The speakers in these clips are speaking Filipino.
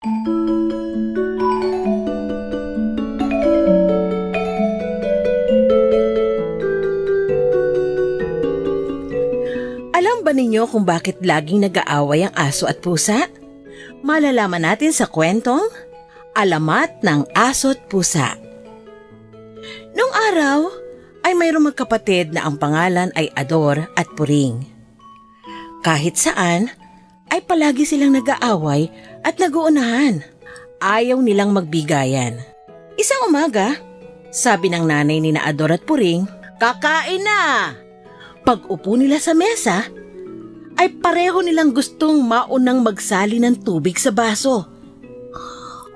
Alam ba ninyo kung bakit laging nag-aaway ang aso at pusa? Malalaman natin sa kwentong Alamat ng Aso at Pusa. Nung araw ay mayroong magkapatid na ang pangalan ay Ador at Puring. Kahit saan ay palagi silang nag-aaway at nag-uunahan. Ayaw nilang magbigayan. Isang umaga, sabi ng nanay ni na Ador at Puring, Kakain na! Pag upo nila sa mesa, ay pareho nilang gustong maunang magsali ng tubig sa baso.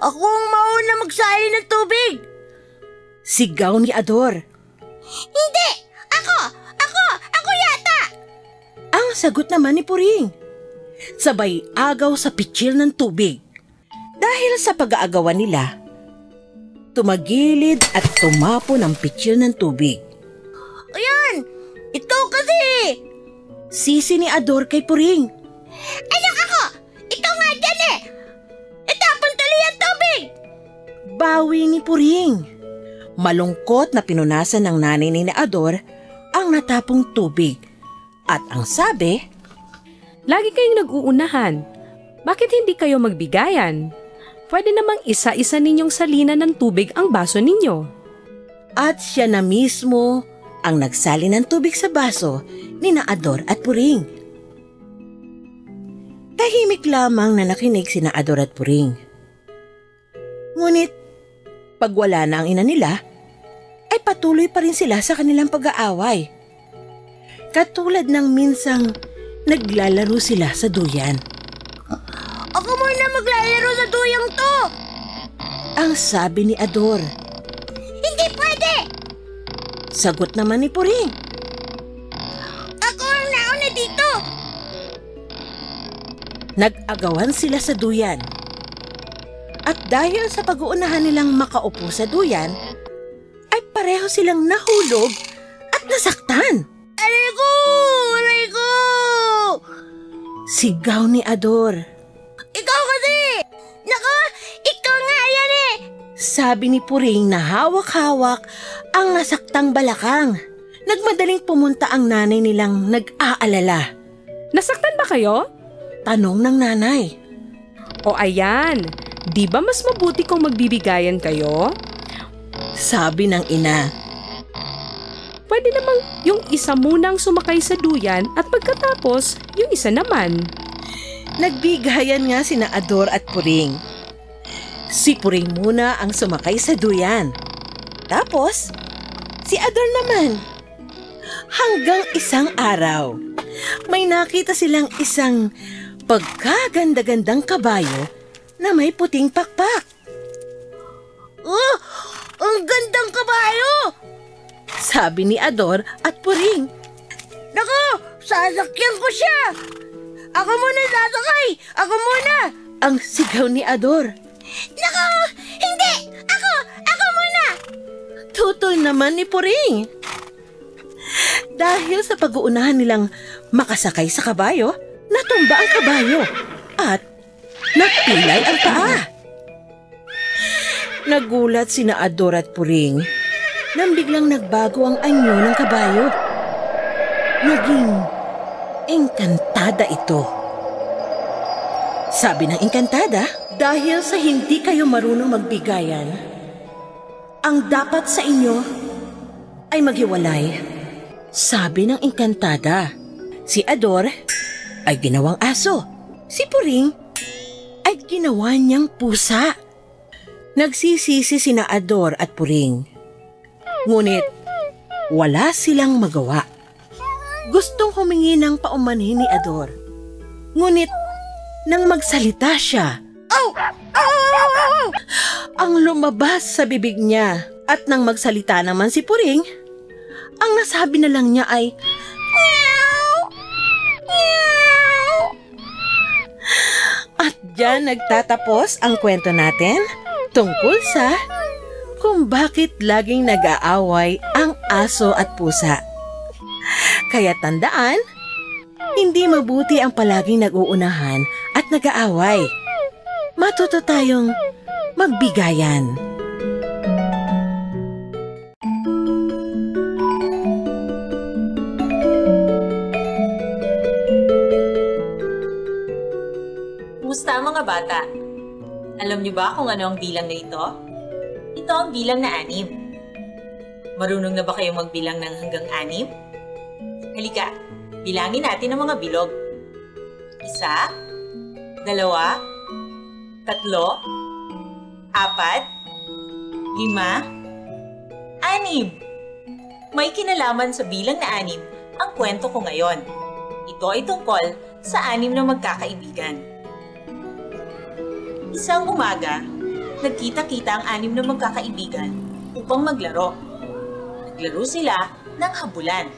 Ako ang mauna magsali ng tubig! Sigaw ni Ador. Hindi! Ako! Ako! Ako yata! Ang sagot naman ni Puring. Sabay agaw sa pitsil ng tubig. Dahil sa pag-aagawan nila, tumagilid at tumapo ng pitsil ng tubig. Ayan! Ito kasi! Sisi ni Ador kay Puring. Anak ako! Ito nga dyan eh! Itapon tuloy ang tubig! Bawi ni Puring. Malungkot na pinunasan ng nanay ni Ador ang natapong tubig. At ang sabi, Lagi kayong nag-uunahan. Bakit hindi kayo magbigayan? Pwede namang isa-isa ninyong salina ng tubig ang baso ninyo. at siya na mismo ang nagsali ng tubig sa baso ni Naador at Puring. Tahimik lamang na nakinig si Naador at Puring. Ngunit, pag wala na ang ina nila, ay patuloy pa rin sila sa kanilang pag-aaway. Katulad ng minsang naglalaro sila sa duyan. Ako muna maglalaro sa tuyang to! Ang sabi ni Ador, Hindi pwede! sagot naman ni Puring. Ako ang nauna dito! Nag-agawan sila sa duyan. At dahil sa pag-uunahan nilang makaupo sa duyan, ay pareho silang nahulog at nasaktan. Aray ko! Aray ko! Sigaw ni Ador. Ikaw kasi! Nako! Ikaw nga yan eh! Sabi ni Puring na hawak-hawak ang nasaktang balakang. Nagmadaling pumunta ang nanay nilang nag-aalala. Nasaktan ba kayo? Tanong ng nanay. O ayan, di ba mas mabuti kung magbibigayan kayo? Sabi ng ina. Pwede namang yung isa munang sumakay sa duyan at pagkatapos, yung isa naman. Nagbigayan nga sina Ador at Puring. Si Puring muna ang sumakay sa duyan. Tapos, si Ador naman. Hanggang isang araw, may nakita silang isang pagkaganda-gandang kabayo na may puting pakpak. Oh! Ang gandang kabayo! Sabi ni Ador at Puring. Nako! Sasakyan ko siya! Ako muna sasakay! Ako muna! Ang sigaw ni Ador. Nako! Hindi! Ako! Ako muna! Tutol naman ni Puring. Dahil sa pag-uunahan nilang makasakay sa kabayo, natumba ang kabayo at napilay ang paa. Nagulat sina Ador at Puring nang biglang nagbago ang anyo ng kabayo. Naging engkantada ito. Sabi ng engkantada, dahil sa hindi kayo marunong magbigayan, ang dapat sa inyo ay maghiwalay. Sabi ng engkantada, si Ador ay ginawang aso. Si Puring ay ginawa niyang pusa. Nagsisisi sina Ador at Puring. Ngunit wala silang magawa. Gustong humingi ng paumanhin ni Ador. Ngunit nang magsalita siya, Oh! Oh! ang lumabas sa bibig niya at nang magsalita naman si Puring, ang nasabi na lang niya ay! At dyan nagtatapos ang kwento natin tungkol sa kung bakit laging nag-aaway ang aso at pusa. Kaya tandaan, hindi mabuti ang palaging nag-uunahan at nag-aaway. matuto tayong magbigayan. Kumusta mga bata? Alam niyo ba kung ano ang bilang na ito? Ito ang bilang na anim. Marunong na ba kayong magbilang ng hanggang anim? Halika, bilangin natin ang mga bilog. Isa, dalawa, tatlo, apat, lima, anim. May kinalaman sa bilang na anim ang kwento ko ngayon. Ito ay tungkol sa anim na magkakaibigan. Isang umaga, nagkita-kita ang anim na magkakaibigan upang maglaro. Naglaro sila ng habulan.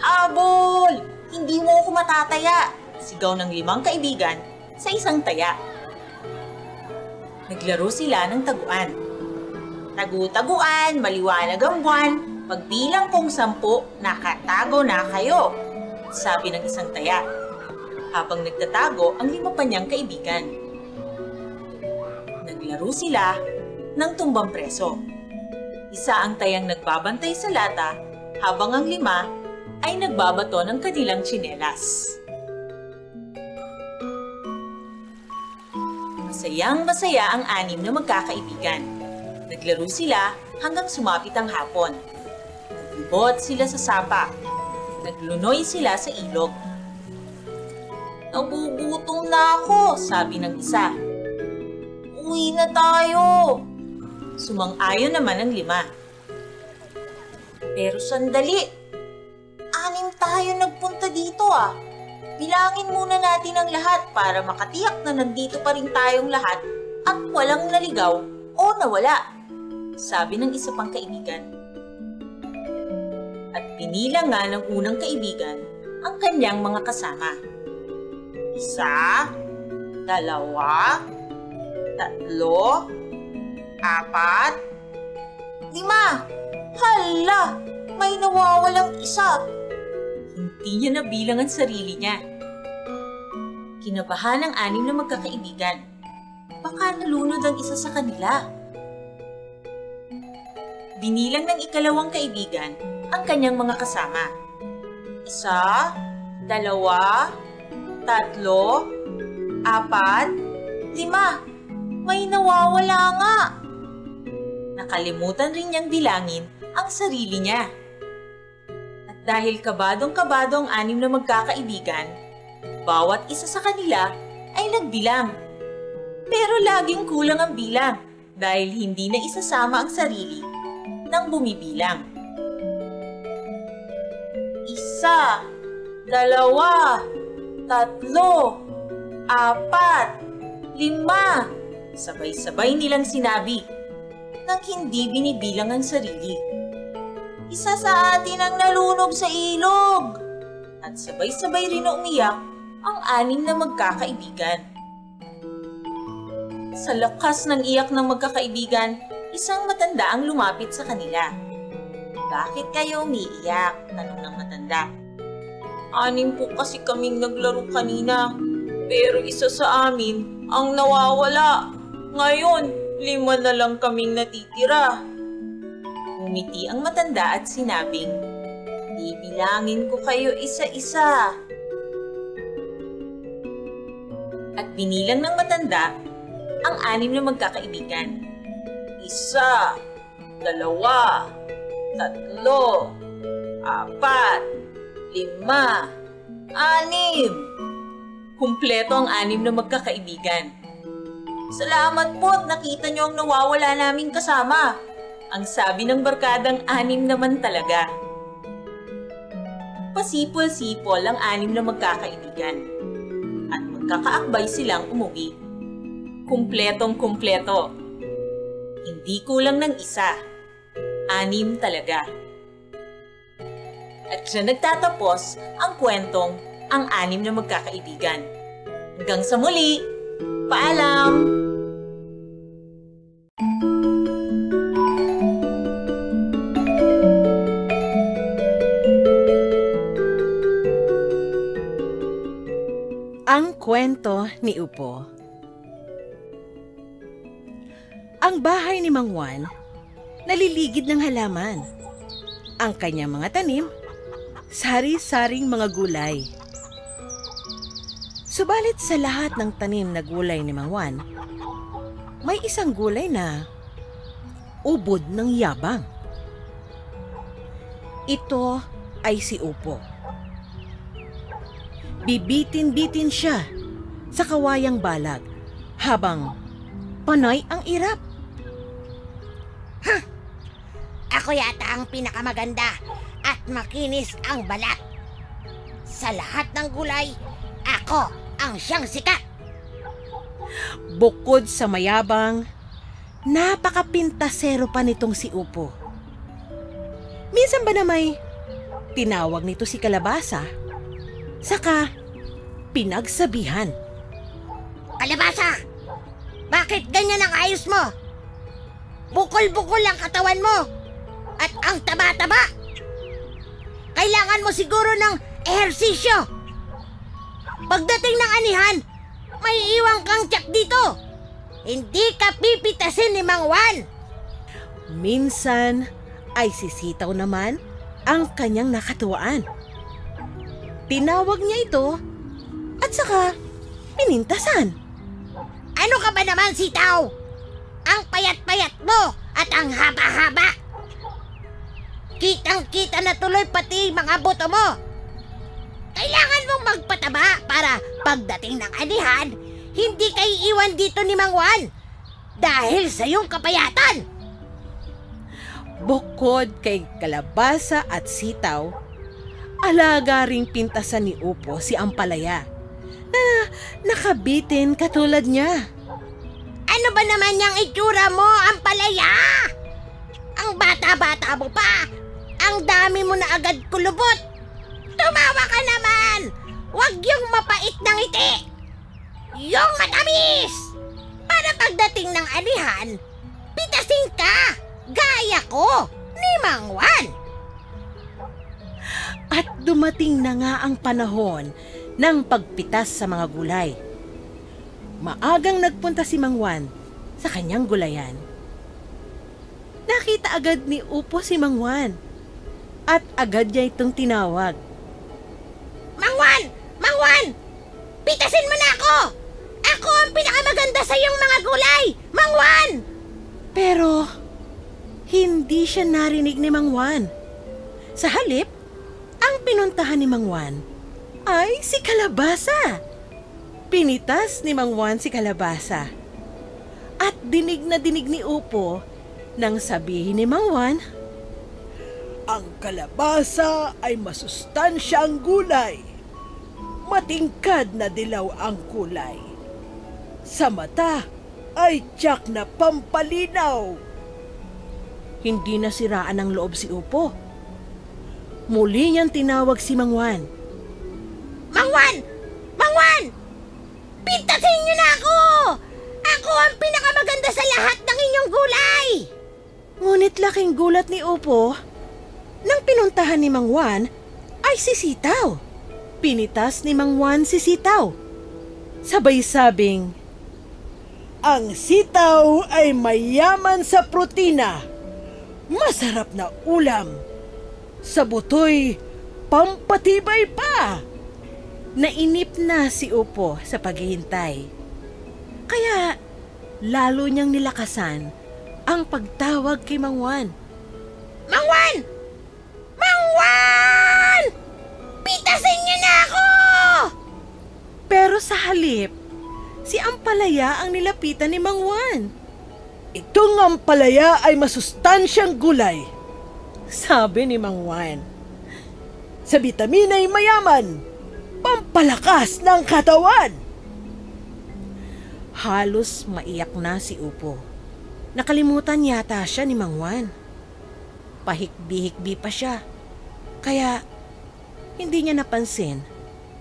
Habol! Hindi mo ako matataya! Sigaw ng limang kaibigan sa isang taya. Naglaro sila ng taguan. Tagu-taguan, maliwanag ang buwan, pagbilang kong sampu, nakatago na kayo, sabi ng isang taya. Habang nagtatago ang lima pa niyang kaibigan. Naglaro sila ng tumbang preso. Isa ang tayang nagbabantay sa lata habang ang lima ay nagbabato ng kanilang tsinelas. Masayang masaya ang anim na magkakaibigan. Naglaro sila hanggang sumapit ang hapon. Naglibot sila sa sapa. Naglunoy sila sa ilog. Nagugutom na ako, sabi ng isa. Uwi na tayo. Sumang-ayon naman ang lima. Pero sandali, anim tayo nagpunta dito ah. Bilangin muna natin ang lahat para makatiyak na nandito pa rin tayong lahat at walang naligaw o nawala, sabi ng isa pang kaibigan. At pinilang nga ng unang kaibigan ang kanyang mga kasama. Isa, dalawa, tatlo, apat, lima. Hala! May nawawalang isa. Hindi niya nabilang ang sarili niya. Kinabahan ang anim na magkakaibigan. Baka nalunod ang isa sa kanila. Binilang ng ikalawang kaibigan ang kanyang mga kasama. Isa, dalawa, tatlo, apat, lima. May nawawala nga. Nakalimutan rin niyang bilangin ang sarili niya. At dahil kabadong-kabado ang anim na magkakaibigan, bawat isa sa kanila ay nagbilang. Pero laging kulang ang bilang dahil hindi na isasama ang sarili nang bumibilang. Isa, dalawa, tatlo, apat, lima. Sabay-sabay nilang sinabi nang hindi binibilang ang sarili. Isa sa atin ang nalunod sa ilog. At sabay-sabay rin umiyak ang anim na magkakaibigan. Sa lakas ng iyak ng magkakaibigan, isang matanda ang lumapit sa kanila. Bakit kayo umiiyak? Tanong ng matanda. Anim po kasi kaming naglaro kanina, pero isa sa amin ang nawawala. Ngayon, lima na lang kaming natitira. Umiti ang matanda at sinabing, Bibilangin ko kayo isa-isa. At binilang ng matanda ang anim na magkakaibigan. Isa, dalawa, tatlo, apat, lima, anim. Kumpleto ang anim na magkakaibigan. Salamat po at nakita niyo ang nawawala naming kasama. Ang sabi ng barkadang anim naman talaga. Pasipol-sipol ang anim na magkakaibigan. At magkakaakbay silang umuwi. Kumpletong kumpleto. Hindi kulang ng isa. Anim talaga. At siya nagtatapos ang kwentong ang anim na magkakaibigan. Hanggang sa muli! Paalam! Ang kwento ni Upo Ang bahay ni Mang Juan, naliligid ng halaman. Ang kanyang mga tanim, sari-saring mga gulay. Subalit sa lahat ng tanim na gulay ni Mang Juan, may isang gulay na ubod ng yabang. Ito ay si Upo. Bibitin-bitin siya sa kawayang balag habang panay ang irap. Ako yata ang pinakamaganda at makinis ang balat. Sa lahat ng gulay, ako ang siyang sikat. Bukod sa mayabang, napakapintasero pa nitong si Upo. Minsan ba na may tinawag nito si Kalabasa? Saka, pinagsabihan. Kalabasa! Bakit ganyan ang ayos mo? Bukol-bukol ang katawan mo at ang taba-taba. Kailangan mo siguro ng ehersisyo. Pagdating ng anihan, may iwang kang tiyak dito. Hindi ka pipitasin ni Mang Juan. Minsan ay sisitaw naman ang kanyang nakatuwaan. Tinawag niya ito at saka pinintasan. Ano ka ba naman, sitaw? Ang payat-payat mo at ang haba-haba. Kitang-kita na tuloy pati mga buto mo. Kailangan mong magpataba para pagdating ng anihan, hindi kay iwan dito ni Mang Juan. Dahil sa iyong kapayatan. Bukod kay kalabasa at sitaw, alaga ring pintasan ni Upo si Ampalaya na nakabitin katulad niya. Ano ba naman yung itsura mo, ang palaya? Ang bata-bata mo pa. Ang dami mo na agad kulubot. Tumawa ka naman. Huwag yung mapait ng ngiti. Yung matamis. Para pagdating ng anihan, pitasin ka. Gaya ko ni Mang Juan. At dumating na nga ang panahon ng pagpitas sa mga gulay. Maagang nagpunta si Mang Juan sa kanyang gulayan. Nakita agad ni Upo si Mang Juan at agad niya itong tinawag. Mang Juan! Mang Juan! Pitasin mo na ako! Ako ang pinakamaganda sa iyong mga gulay! Mang Juan! Pero hindi siya narinig ni Mang Juan. Sa halip, ang pinuntahan ni Mang Juan ay si Kalabasa. Pinitas ni Mang Juan si Kalabasa. At dinig na dinig ni Upo nang sabihin ni Mang Juan, Ang kalabasa ay masustansyang gulay. Matingkad na dilaw ang kulay. Sa mata ay tiyak na pampalinaw. hindi na siraan ng loob si Upo. Muli niyang tinawag si Mang Juan. Mang Juan! Mang Juan! Pintasin niyo na ako! Ako ang pinakamaganda sa lahat ng inyong gulay! Ngunit laking gulat ni Upo nang pinuntahan ni Mang Juan ay si Sitaw. Pinitas ni Mang Juan si Sitaw. Sabay sabing, Ang sitaw ay mayaman sa protina. Masarap na ulam. Sa butoy, pampatibay pa. nainip na si Upo sa paghihintay. Kaya lalo niyang nilakasan ang pagtawag kay Mang Juan. Mang Juan! Mang Juan! Pitasin niyo na ako! Pero sa halip, si Ampalaya ang nilapitan ni Mang Juan. Itong ampalaya ay masustansyang gulay. Sabi ni Mang Juan. Sa bitamina ay mayaman. Pampalakas ng katawan. Halos maiyak na si Upo. Nakalimutan yata siya ni Mang Juan. Pahikbi-hikbi pa siya. Kaya hindi niya napansin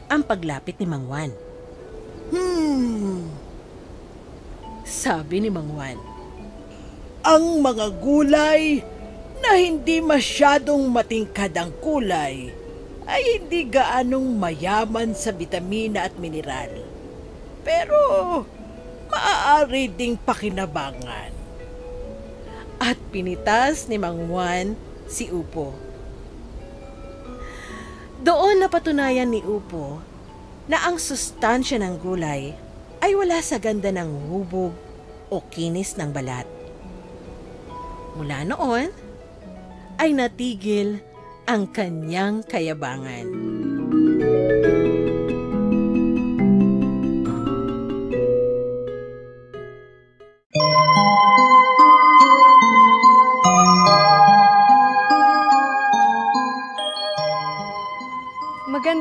ang paglapit ni Mang Juan. Hmm, Sabi ni Mang Juan. ang mga gulay na hindi masyadong matingkad ang kulay ay hindi gaanong mayaman sa bitamina at mineral. Pero maaari ding pakinabangan. At pinitas ni Mang Juan si Upo. Doon napatunayan ni Upo na ang sustansya ng gulay ay wala sa ganda ng hubog o kinis ng balat. Mula noon, ay natigil ang kanyang kayabangan.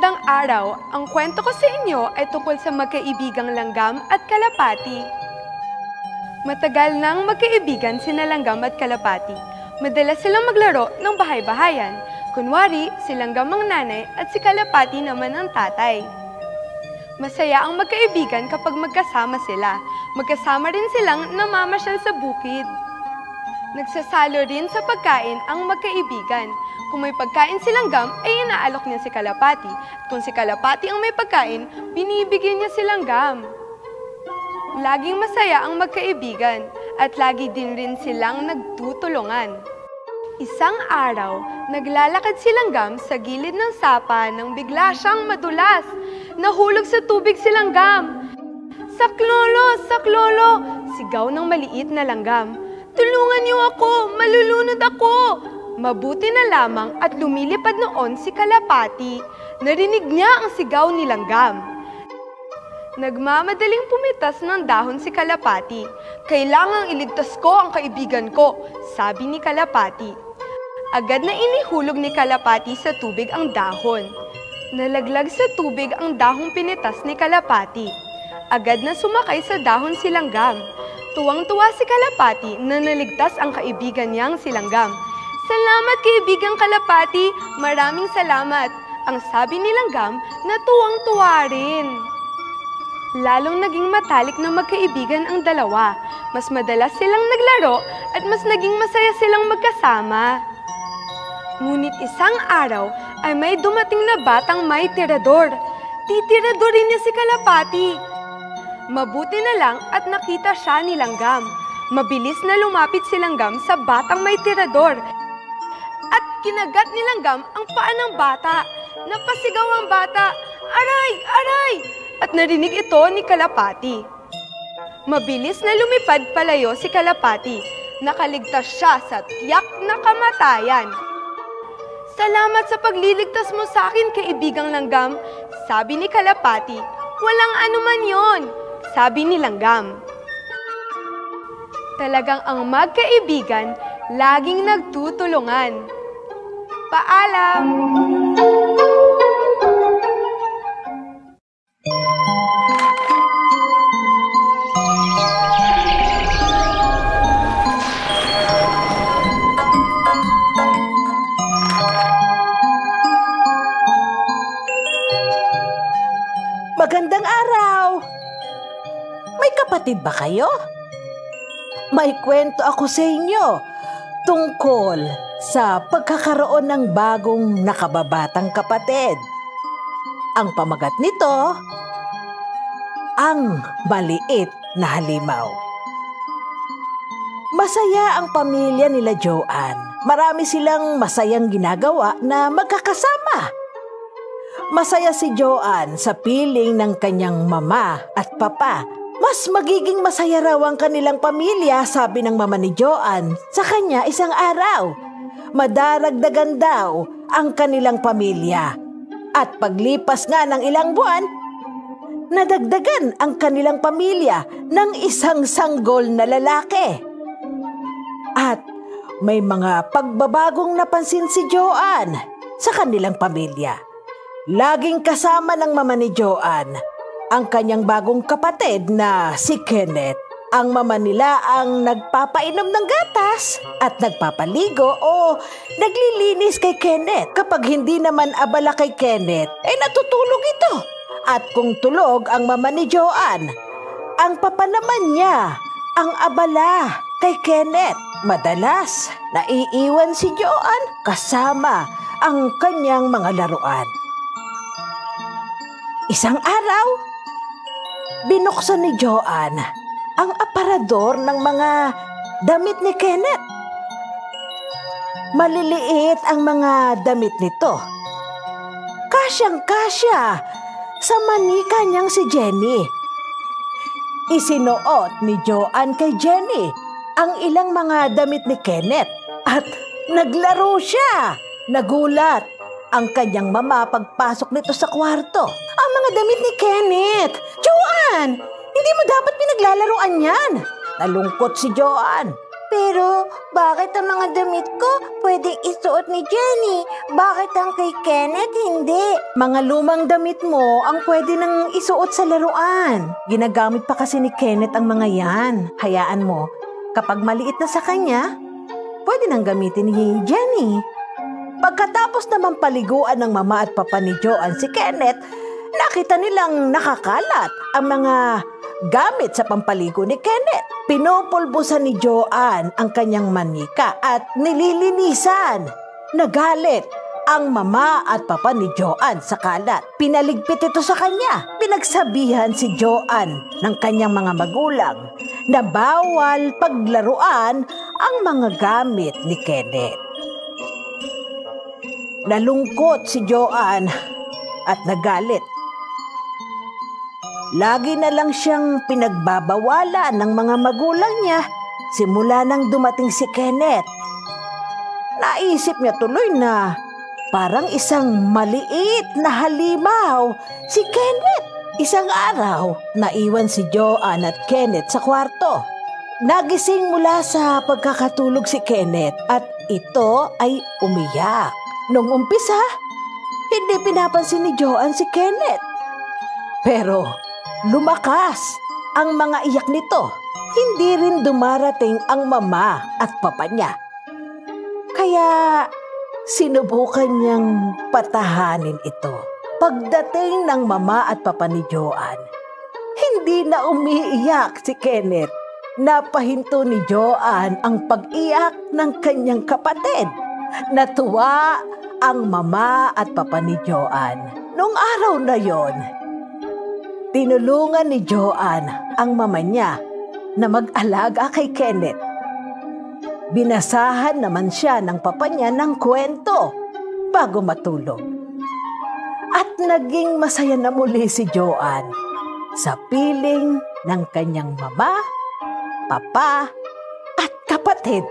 Magandang araw. Ang kwento ko sa inyo ay tungkol sa magkaibigang langgam at kalapati. Matagal nang magkaibigan sina langgam at kalapati. Madalas silang maglaro ng bahay-bahayan. Kunwari, si langgam ang nanay at si kalapati naman ang tatay. Masaya ang magkaibigan kapag magkasama sila. Magkasama rin silang namamasyal sa bukid. Nagsasalo rin sa pagkain ang magkaibigan. Kung may pagkain si Langgam, ay inaalok niya si Kalapati. At kung si Kalapati ang may pagkain, binibigyan niya si Langgam. Laging masaya ang magkaibigan at lagi din rin silang nagtutulungan. Isang araw, naglalakad si Langgam sa gilid ng sapa nang bigla siyang madulas. Nahulog sa tubig si Langgam. Saklolo! Saklolo! Sigaw ng maliit na langgam. Tulungan niyo ako! Malulunod ako! Mabuti na lamang at lumilipad noon si Kalapati. Narinig niya ang sigaw ni Langgam. Nagmamadaling pumitas ng dahon si Kalapati. Kailangang iligtas ko ang kaibigan ko, sabi ni Kalapati. Agad na inihulog ni Kalapati sa tubig ang dahon. Nalaglag sa tubig ang dahong pinitas ni Kalapati. Agad na sumakay sa dahon si Langgam. Tuwang-tuwa si Kalapati na naligtas ang kaibigan niyang si Langgam. Salamat kaibigang Kalapati, maraming salamat. Ang sabi ni Langgam na tuwang-tuwa rin. Lalong naging matalik na magkaibigan ang dalawa. Mas madalas silang naglaro at mas naging masaya silang magkasama. Ngunit isang araw ay may dumating na batang may tirador. Titiradorin niya si Kalapati. Mabuti na lang at nakita siya ni Langgam. Mabilis na lumapit si Langgam sa batang may tirador. At kinagat ni Langgam ang paa ng bata. Napasigaw ang bata, Aray! Aray! At narinig ito ni Kalapati. Mabilis na lumipad palayo si Kalapati. Nakaligtas siya sa tiyak na kamatayan. Salamat sa pagliligtas mo sa akin, kaibigang langgam. Sabi ni Kalapati, walang anuman yon. Sabi ni Langgam. Talagang ang magkaibigan, laging nagtutulungan. Paalam! Magandang araw! May kapatid ba kayo? May kwento ako sa inyo tungkol sa pagkakaroon ng bagong nakababatang kapatid. Ang pamagat nito, ang maliit na halimaw. Masaya ang pamilya nila Joanne. Marami silang masayang ginagawa na magkakasama. Masaya si Joanne sa piling ng kanyang mama at papa. Mas magiging masaya raw ang kanilang pamilya, sabi ng mama ni Joanne sa kanya isang araw. Madaragdagan daw ang kanilang pamilya. At paglipas nga ng ilang buwan, nadagdagan ang kanilang pamilya ng isang sanggol na lalaki. At may mga pagbabagong napansin si Joanne sa kanilang pamilya. Laging kasama ng mama ni Joanne ang kanyang bagong kapatid na si Kenneth. Ang mama nila ang nagpapainom ng gatas at nagpapaligo o naglilinis kay Kenneth. Kapag hindi naman abala kay Kenneth, ay natutulog ito. At kung tulog ang mama ni Joanne, ang papa naman niya ang abala kay Kenneth. Madalas, naiiwan si Joanne kasama ang kanyang mga laruan. Isang araw, binuksan ni Joanne ang aparador ng mga damit ni Kenneth. Maliliit ang mga damit nito. Kasyang-kasya sa manika niyang si Jenny. Isinuot ni Joanne kay Jenny ang ilang mga damit ni Kenneth at naglaro siya. Nagulat ang kanyang mama pagpasok nito sa kwarto. Ang mga damit ni Kenneth! Joanne! Hindi mo dapat pinaglalaroan yan! Nalungkot si Joanne. Pero bakit ang mga damit ko pwedeng isuot ni Jenny? Bakit ang kay Kenneth hindi? Mga lumang damit mo ang pwede nang isuot sa laruan. Ginagamit pa kasi ni Kenneth ang mga yan. Hayaan mo, kapag maliit na sa kanya, pwede nang gamitin ni Jenny. Pagkatapos naman paliguan ng mama at papa ni Joanne si Kenneth, nakita nilang nakakalat ang mga gamit sa pampaligo ni Kenneth. Pinupulbusan ni Joanne ang kanyang manika at nililinisan. Nagalit ang mama at papa ni Joanne sa kalat. Pinaligpit ito sa kanya. Pinagsabihan si Joanne ng kanyang mga magulang na bawal paglaruan ang mga gamit ni Kenneth. Nalungkot si Joanne at nagalit. Lagi na lang siyang pinagbabawalan ng mga magulang niya simula nang dumating si Kenneth. Naisip niya tuloy na parang isang maliit na halimaw si Kenneth. Isang araw, naiwan si Joanne at Kenneth sa kwarto. Nagising mula sa pagkakatulog si Kenneth at ito ay umiyak. Nung umpisa, hindi pinapansin ni Joanne si Kenneth. Pero lumakas ang mga iyak nito. Hindi rin dumarating ang mama at papa niya. Kaya sinubukan niyang patahanin ito. Pagdating ng mama at papa ni Joanne, hindi na umiiyak si Kenneth. Napahinto ni Joanne ang pag-iyak ng kanyang kapatid. Natuwa ang mama at papa ni Joanne. Nung araw na yon, tinulungan ni Joanne ang mama niya na mag-alaga kay Kenneth. Binasahan naman siya ng papa niya ng kwento bago matulog. At naging masaya na muli si Joanne sa piling ng kanyang mama, papa, at kapatid.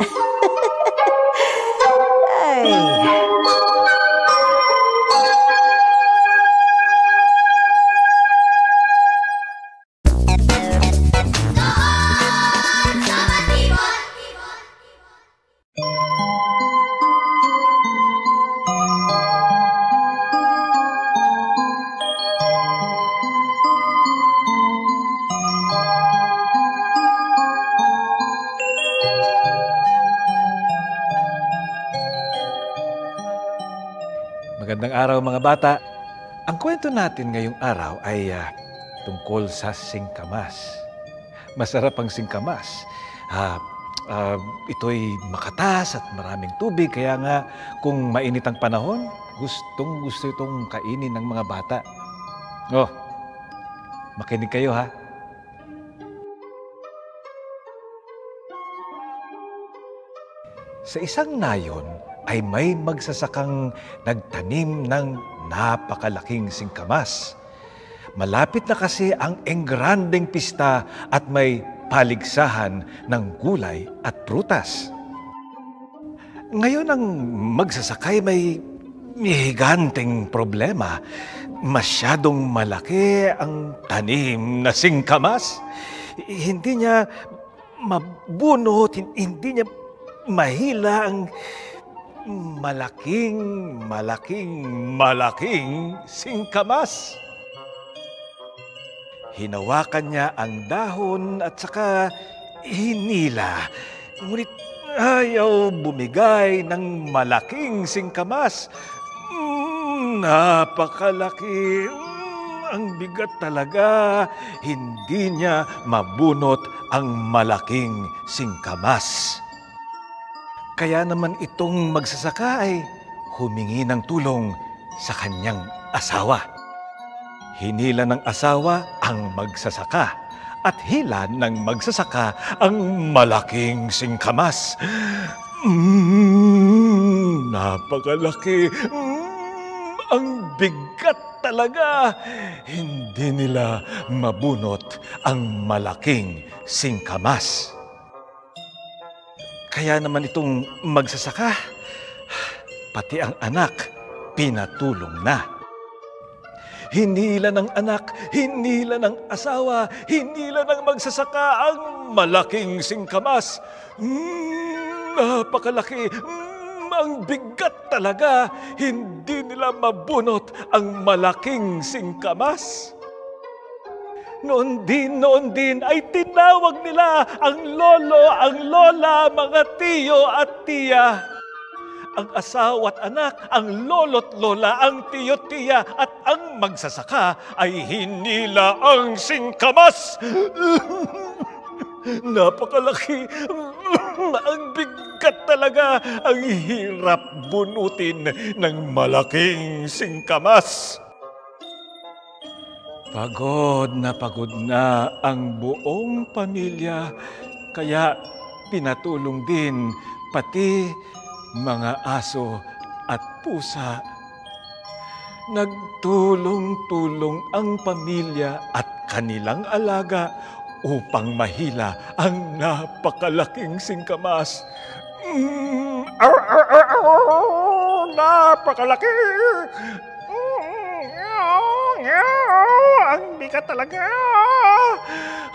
Ay. Araw mga bata. Ang kwento natin ngayong araw ay ah, tungkol sa singkamas. Masarap ang singkamas. Ah, ah, ito'y makatas at maraming tubig kaya nga kung mainit ang panahon, gustong gusto itong kainin ng mga bata. Oh, makinig kayo ha. Sa isang nayon ay may magsasakang nagtanim ng napakalaking singkamas. Malapit na kasi ang engrandeng pista at may paligsahan ng gulay at prutas. Ngayon ang magsasakay may higanteng problema. Masyadong malaki ang tanim na singkamas. Hindi niya mabunot, hindi niya mahila ang malaking, malaking, malaking singkamas. Hinawakan niya ang dahon at saka hinila. Ngunit ayaw bumigay ng malaking singkamas. Mm, napakalaki. Mm, ang bigat talaga. Hindi niya mabunot ang malaking singkamas. Kaya naman itong magsasaka ay humingi ng tulong sa kanyang asawa. Hinila ng asawa ang magsasaka at hila ng magsasaka ang malaking singkamas. Mm, napakalaki. Mm, ang bigat talaga. Hindi nila mabunot ang malaking singkamas. Kaya naman itong magsasaka, pati ang anak, pinatulong na. Hinila ng anak, hinila ng asawa, hinila ng magsasaka ang malaking singkamas. Mm, napakalaki, mm, ang bigat talaga. Hindi nila mabunot ang malaking singkamas. Noon din, noon din ay tinawag nila ang lolo, ang lola, mga tiyo at tiya. Ang asawa at anak, ang lolo't lola, ang tiyo tiya at ang magsasaka ay hinila ang singkamas. Napakalaki. ang bigat talaga. Ang hirap bunutin ng malaking singkamas. Pagod na pagod na ang buong pamilya, kaya pinatulong din pati mga aso at pusa. Nagtulong-tulong ang pamilya at kanilang alaga upang mahila ang napakalaking singkamas. Mm, ar, ar, ar, ar, napakalaki! Ang bigat talaga.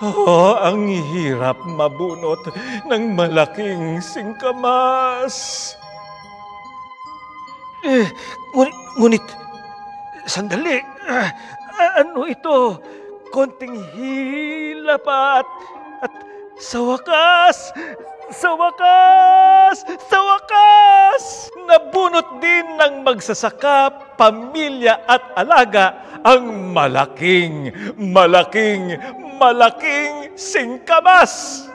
Oh, ang hirap mabunot ng malaking singkamas. Eh, ngunit, ngunit sandali. Ah, ano ito? Konting hila pa at, at sa wakas, sa wakas! Sa wakas! Nabunot din ng magsasaka, pamilya at alaga ang malaking, malaking, malaking singkamas.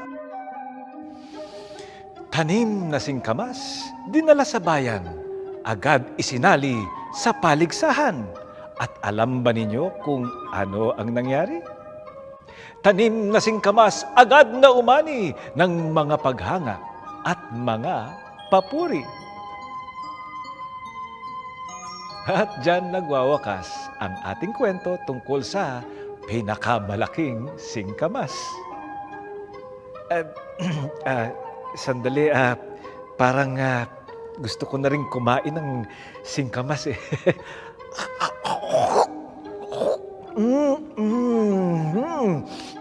Tanim na singkamas, dinala sa bayan, agad isinali sa paligsahan. At alam ba ninyo kung ano ang nangyari? Tanim na singkamas agad na umani ng mga paghanga at mga papuri. At dyan nagwawakas ang ating kwento tungkol sa pinakamalaking singkamas. Uh, uh, sandali, uh, parang uh, gusto ko na rin kumain ng singkamas eh. Mm, mm, mm.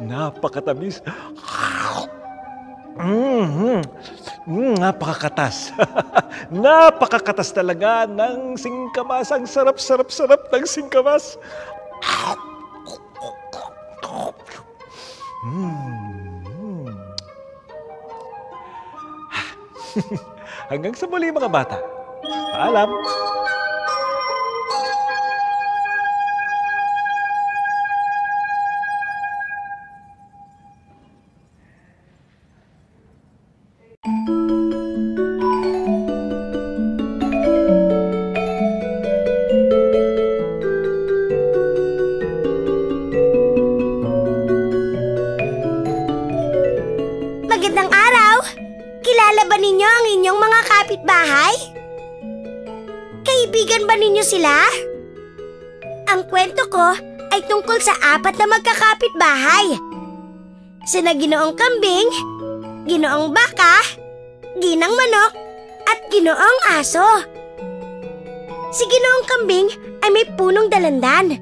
Napakatamis. Mm, mm, napakakatas. napakakatas talaga ng singkamas. Ang sarap-sarap-sarap ng singkamas. Mm. Hanggang sa muli mga bata. Paalam. sila? Sina Ginoong Kambing, Ginoong Baka, Ginang Manok, at Ginoong Aso. Si Ginoong Kambing ay may punong dalandan.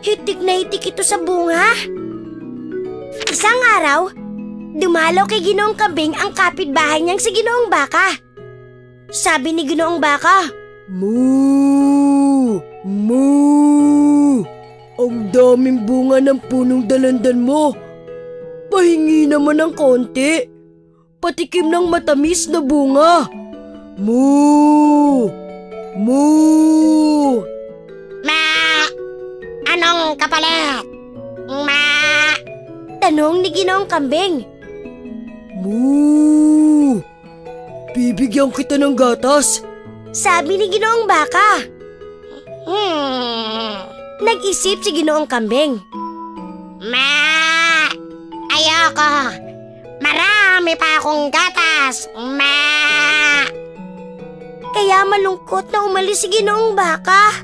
Hitik na hitik ito sa bunga. Isang araw, dumalo kay Ginoong Kambing ang kapitbahay niyang si Ginoong Baka. Sabi ni Ginoong Baka, Moo! Moo! Ang daming bunga ng punong dalandan mo. Pahingi naman ng konti. Patikim ng matamis na bunga. Moo! Moo! Ma! Anong kapalit? Ma! Tanong ni Ginoong Kambing. Moo! Bibigyan kita ng gatas. Sabi ni Ginoong Baka. Hmm. Nag-isip si Ginoong Kambing. Ma! Ayoko! Marami pa akong gatas! Ma! Kaya malungkot na umalis si Ginoong Baka.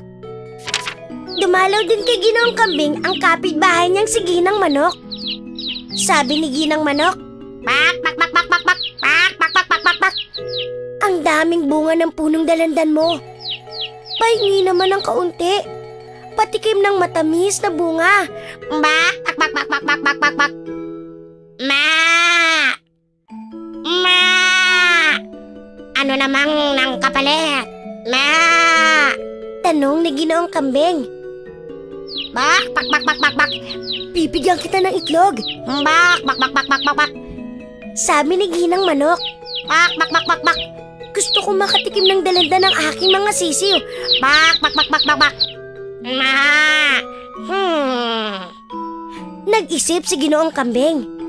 Dumalaw din kay Ginoong Kambing ang kapitbahay niyang si Ginang Manok. Sabi ni Ginang Manok, Pak, pak, pak, pak, pak, pak, pak, pak, pak, pak, pak, pak. Ang daming bunga ng punong dalandan mo. Pahingi naman ng kaunti. Patikim ng matamis na bunga. Bak, pak, pak, pak, pak, pak, pak, pak, pak. Ma! Ma! Ano namang nang kapalit? Ma! Tanong ni Ginoong Kambing. Bak, bak, bak, bak, bak, bak. Bibigyan kita ng itlog. Bak, bak, bak, bak, bak, bak, bak. Sabi ni Ginang Manok. Bak, bak, bak, bak, bak. Gusto ko makatikim ng dalanda ng aking mga sisiw. Bak, bak, bak, bak, bak, bak. Ma! Hmm. Nag-isip si Ginoong Kambing.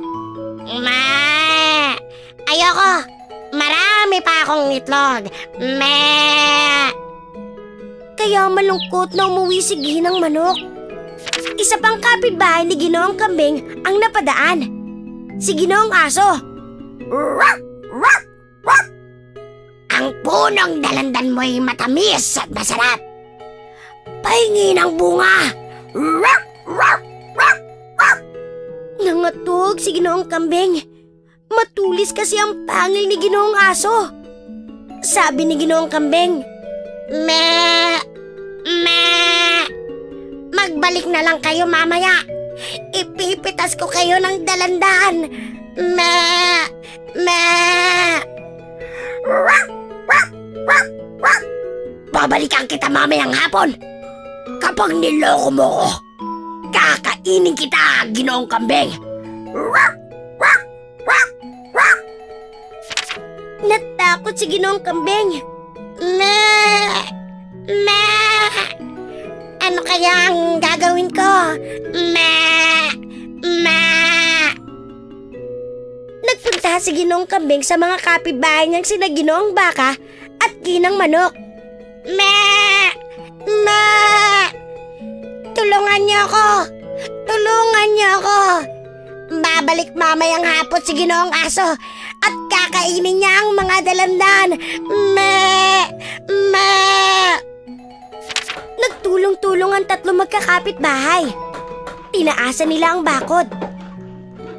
Ma! Ayoko! Marami pa akong itlog. Me! Kaya malungkot na umuwi si Ginang Manok. Isa pang kapitbahay ni Ginoong Kambing ang napadaan. Si Ginoong Aso. Ruff! Ruff! Ruff! Ang punong dalandan mo'y matamis at masarap. Pahingi ng bunga. Ruff! Ruff! Ruff! Ruff! Nangatog si Ginoong Kambing. Matulis kasi ang pangil ni Ginoong Aso. Sabi ni Ginoong Kambing, Me! Me! Magbalik na lang kayo mamaya. Ipipitas ko kayo ng dalandan. Me! Me! Ruff! Ruff! Ruff! Ruff! Babalikan kita mamayang hapon. Kapag niloko mo ko, kakainin kita, ginoong kambing. Natakot si ginoong kambing. Me! Me! Ano kaya ang gagawin ko? Me! Me! Nagpunta si Ginong Kambing sa mga kapitbahay niyang sina Ginoong Baka at Ginang Manok. Me! Me! Tulungan niyo ako! Tulungan niyo ako! Babalik mamayang hapon si Ginoong Aso at kakainin niya ang mga dalandan. Me! Me! Nagtulong-tulong ang tatlo magkakapit bahay. Tinaasan nila ang bakod.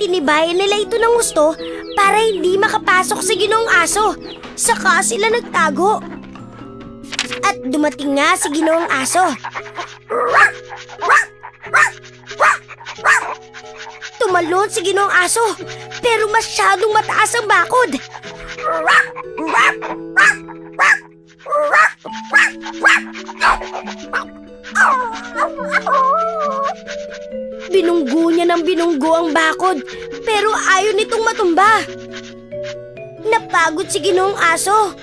Tinibayan nila ito ng gusto para hindi makapasok si Ginoong Aso. Saka sila nagtago. At dumating nga si Ginoong Aso. Tumalon si Ginoong Aso pero masyadong mataas ang bakod. Binunggo niya ng binunggo ang bakod pero ayaw nitong matumba. Napagod si Ginoong Aso.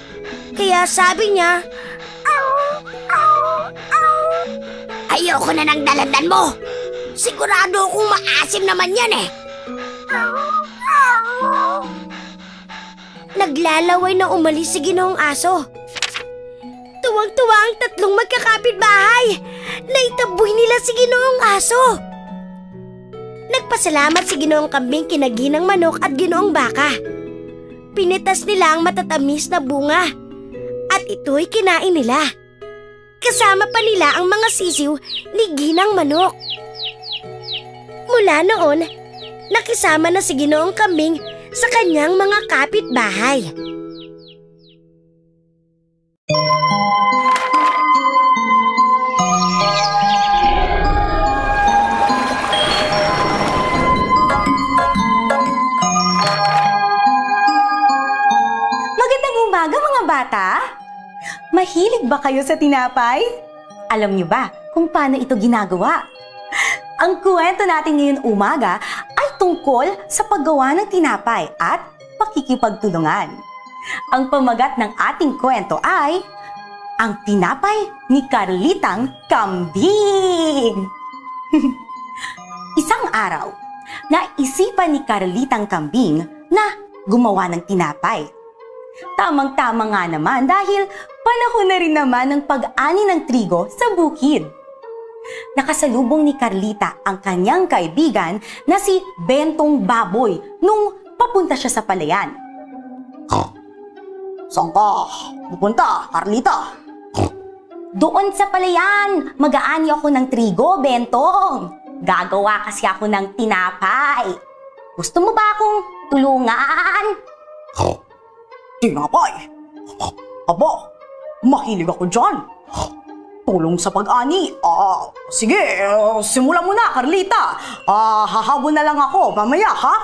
Kaya sabi niya, Ayoko na ng dalandan mo. Sigurado akong maasim naman yan eh. Naglalaway na umalis si Ginoong Aso. Tuwang-tuwa ang tatlong magkakapit-bahay. Naitaboy nila si Ginoong Aso. Nagpasalamat si Ginoong Kambing kina Ginang Manok at Ginoong Baka. Pinitas nila ang matatamis na bunga. At ito'y kinain nila. Kasama pa nila ang mga sisiw ni Ginang Manok. Mula noon, nakisama na si Ginoong Kambing sa kanyang mga kapitbahay. Magandang umaga mga bata! Mahilig ba kayo sa tinapay? Alam niyo ba kung paano ito ginagawa? Ang kwento natin ngayon umaga ay tungkol sa paggawa ng tinapay at pakikipagtulungan. Ang pamagat ng ating kwento ay ang tinapay ni Carlitang Kambing. Isang araw, naisipan ni Carlitang Kambing na gumawa ng tinapay. Tamang-tama nga naman dahil panahon na rin naman ng pag-ani ng trigo sa bukid. Nakasalubong ni Carlita ang kanyang kaibigan na si Bentong Baboy nung papunta siya sa palayan. Saan ka pupunta, Carlita? Doon sa palayan, mag-aani ako ng trigo, Bentong. Gagawa kasi ako ng tinapay. Gusto mo ba akong tulungan? Tinapay? Aba, mahilig ako dyan. Tulong sa pag-ani. Ah, sige, uh, simulan mo na, Carlita. Ah, hahabol na lang ako mamaya, ha?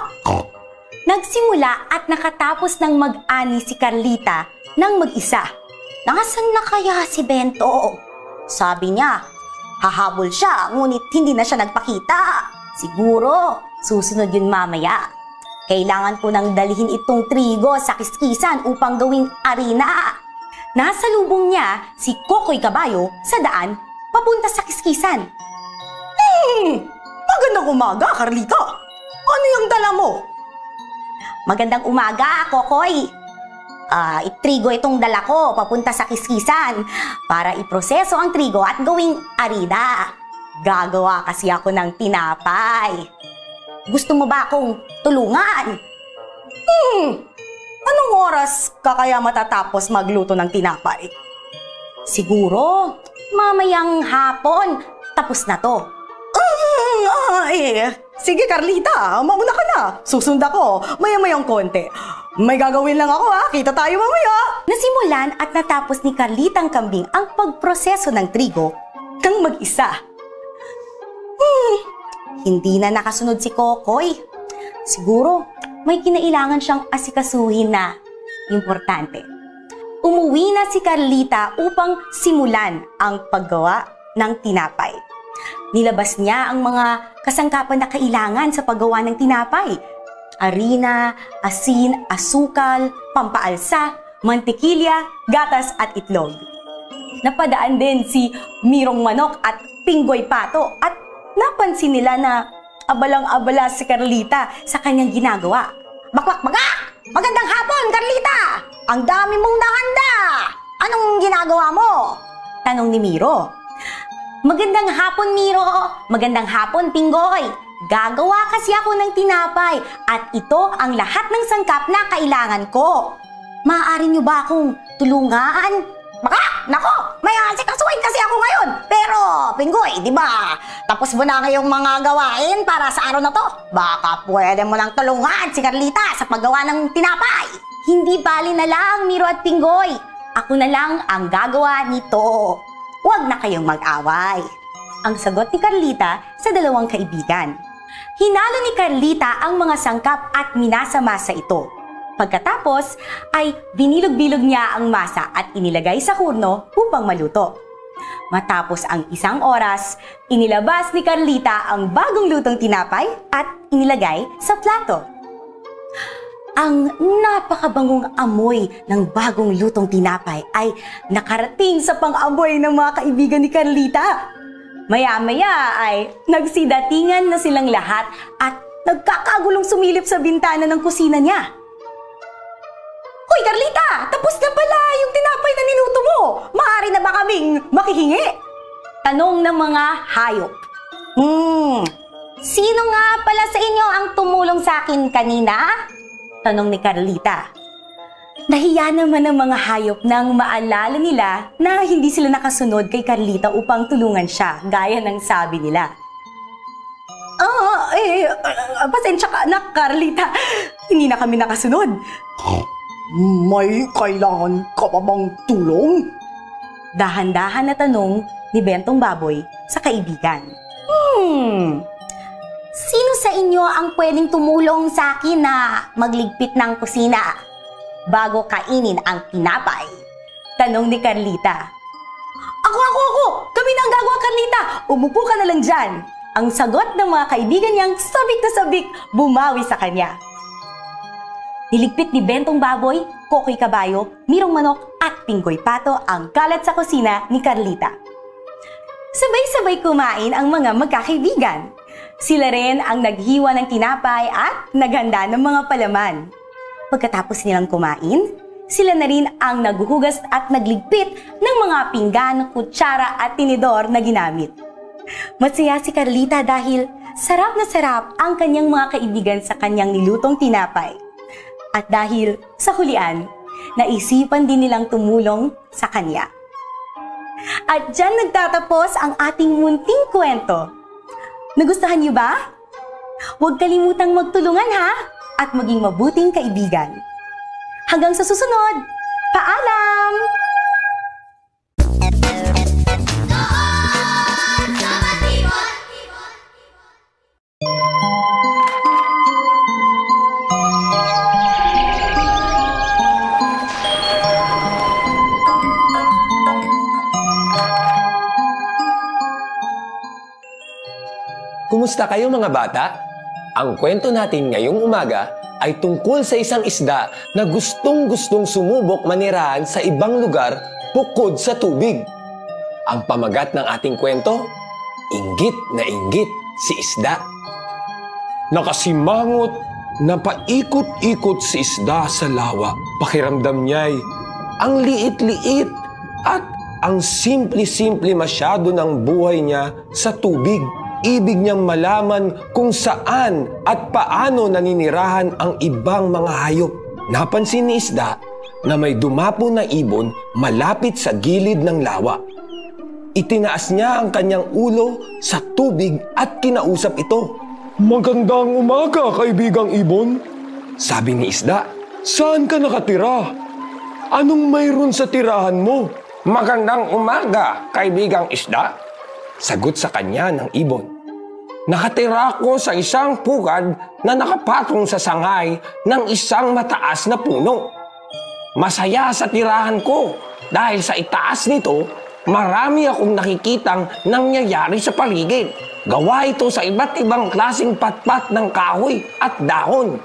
Nagsimula at nakatapos ng mag-ani si Carlita nang mag-isa. Nasaan na kaya si Bento? Sabi niya, hahabol siya ngunit hindi na siya nagpakita. Siguro, susunod yun mamaya. Kailangan ko nang dalhin itong trigo sa kiskisan upang gawing arena. Nasa lubong niya si Kokoy Kabayo sa daan papunta sa kiskisan. Hmm, magandang umaga, Carlita. Ano yung dala mo? Magandang umaga, Kokoy. Ah, itrigo itong dala ko papunta sa kiskisan para iproseso ang trigo at gawing arida. Gagawa kasi ako ng tinapay. Gusto mo ba akong tulungan? Hmm, anong oras ka kaya matatapos magluto ng tinapay? Siguro, mamayang hapon, tapos na to. Ah, eh, sige Carlita, mauna ka na. Susund ako, maya-mayang konti. May gagawin lang ako ha, kita tayo mamaya. Nasimulan at natapos ni Carlita ang kambing ang pagproseso ng trigo kang mag-isa. Hmm, hindi na nakasunod si Kokoy. Siguro, may kinailangan siyang asikasuhin na importante. Umuwi na si Carlita upang simulan ang paggawa ng tinapay. Nilabas niya ang mga kasangkapan na kailangan sa paggawa ng tinapay. Arina, asin, asukal, pampaalsa, mantikilya, gatas at itlog. Napadaan din si Mirong Manok at Pinggoy Pato at napansin nila na abalang-abala si Carlita sa kanyang ginagawa. Bakwak bagak! Magandang hapon, Carlita! Ang dami mong nahanda! Anong ginagawa mo? Tanong ni Miro. Magandang hapon, Miro! Magandang hapon, Pinggoy! Gagawa kasi ako ng tinapay at ito ang lahat ng sangkap na kailangan ko. Maaari niyo ba akong tulungan? Baka, nako, may asikasuhin kasi ako ngayon. Pero, Pinggoy, di ba? Tapos mo na ngayong mga gawain para sa araw na to. Baka pwede mo lang tulungan si Carlita sa paggawa ng tinapay. Hindi bali na lang, Miro at Pinggoy. Ako na lang ang gagawa nito. Huwag na kayong mag-away. Ang sagot ni Carlita sa dalawang kaibigan. Hinalo ni Carlita ang mga sangkap at minasa-masa ito. Pagkatapos ay binilog-bilog niya ang masa at inilagay sa kurno upang maluto. Matapos ang isang oras, inilabas ni Carlita ang bagong lutong tinapay at inilagay sa plato. Ang napakabangong amoy ng bagong lutong tinapay ay nakarating sa pang-amoy ng mga kaibigan ni Carlita. Maya-maya ay nagsidatingan na silang lahat at nagkakagulong sumilip sa bintana ng kusina niya. Hoy, Carlita! Tapos na pala yung tinapay na niluto mo! Maaari na ba kaming makihingi? Tanong ng mga hayop. Hmm, sino nga pala sa inyo ang tumulong sa akin kanina? Tanong ni Carlita. Nahiya naman ng mga hayop nang maalala nila na hindi sila nakasunod kay Carlita upang tulungan siya, gaya ng sabi nila. Ah, eh, uh, pasensya ka na, Carlita. Hindi na kami nakasunod. May kailangan ka pa bang tulong? Dahan-dahan na tanong ni Bentong Baboy sa kaibigan. Hmm, sino sa inyo ang pwedeng tumulong sa akin na magligpit ng kusina bago kainin ang tinapay? Tanong ni Carlita. Ako, ako, ako! Kami na ang gagawa, Carlita! Umupo ka na lang dyan! Ang sagot ng mga kaibigan niyang sabik na sabik bumawi sa kanya. Niligpit ni Bentong Baboy, Kokoy Kabayo, Mirong Manok at Pinggoy Pato ang kalat sa kusina ni Carlita. Sabay-sabay kumain ang mga magkakaibigan. Sila rin ang naghiwa ng tinapay at naghanda ng mga palaman. Pagkatapos nilang kumain, sila na rin ang naghuhugas at nagligpit ng mga pinggan, kutsara at tinidor na ginamit. Masaya si Carlita dahil sarap na sarap ang kanyang mga kaibigan sa kanyang nilutong tinapay. At dahil sa hulian, naisipan din nilang tumulong sa kanya. At dyan nagtatapos ang ating munting kwento. Nagustuhan niyo ba? Huwag kalimutang magtulungan ha at maging mabuting kaibigan. Hanggang sa susunod, paalam! Kumusta kayo mga bata? Ang kwento natin ngayong umaga ay tungkol sa isang isda na gustong-gustong sumubok manirahan sa ibang lugar bukod sa tubig. Ang pamagat ng ating kwento, inggit na inggit si isda. Nakasimangot na paikot-ikot si isda sa lawa. Pakiramdam niya'y ang liit-liit at ang simple-simple masyado ng buhay niya sa tubig ibig niyang malaman kung saan at paano naninirahan ang ibang mga hayop. Napansin ni Isda na may dumapo na ibon malapit sa gilid ng lawa. Itinaas niya ang kanyang ulo sa tubig at kinausap ito. Magandang umaga, kaibigang ibon. Sabi ni Isda, saan ka nakatira? Anong mayroon sa tirahan mo? Magandang umaga, kaibigang isda. Sagot sa kanya ng ibon. Nakatira ko sa isang pugad na nakapatong sa sangay ng isang mataas na puno. Masaya sa tirahan ko dahil sa itaas nito, marami akong nakikitang nangyayari sa paligid. Gawa ito sa iba't ibang klasing patpat ng kahoy at dahon.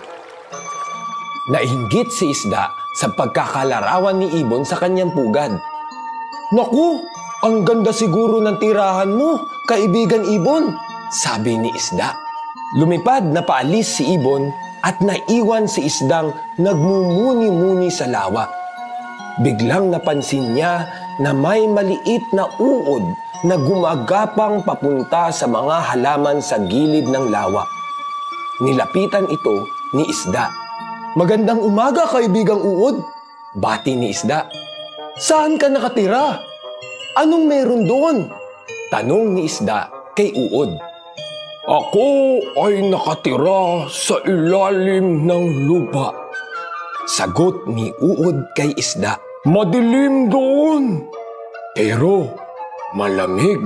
Nainggit si Isda sa pagkakalarawan ni Ibon sa kanyang pugad. Naku, ang ganda siguro ng tirahan mo, kaibigan Ibon, sabi ni Isda. Lumipad na paalis si Ibon at naiwan si Isdang nagmumuni-muni sa lawa. Biglang napansin niya na may maliit na uod na gumagapang papunta sa mga halaman sa gilid ng lawa. Nilapitan ito ni Isda. Magandang umaga, kaibigang uod. Bati ni Isda. Saan ka nakatira? Anong meron doon? Tanong ni Isda kay Uod. Ako ay nakatira sa ilalim ng lupa. Sagot ni Uod kay Isda. Madilim doon, pero malamig.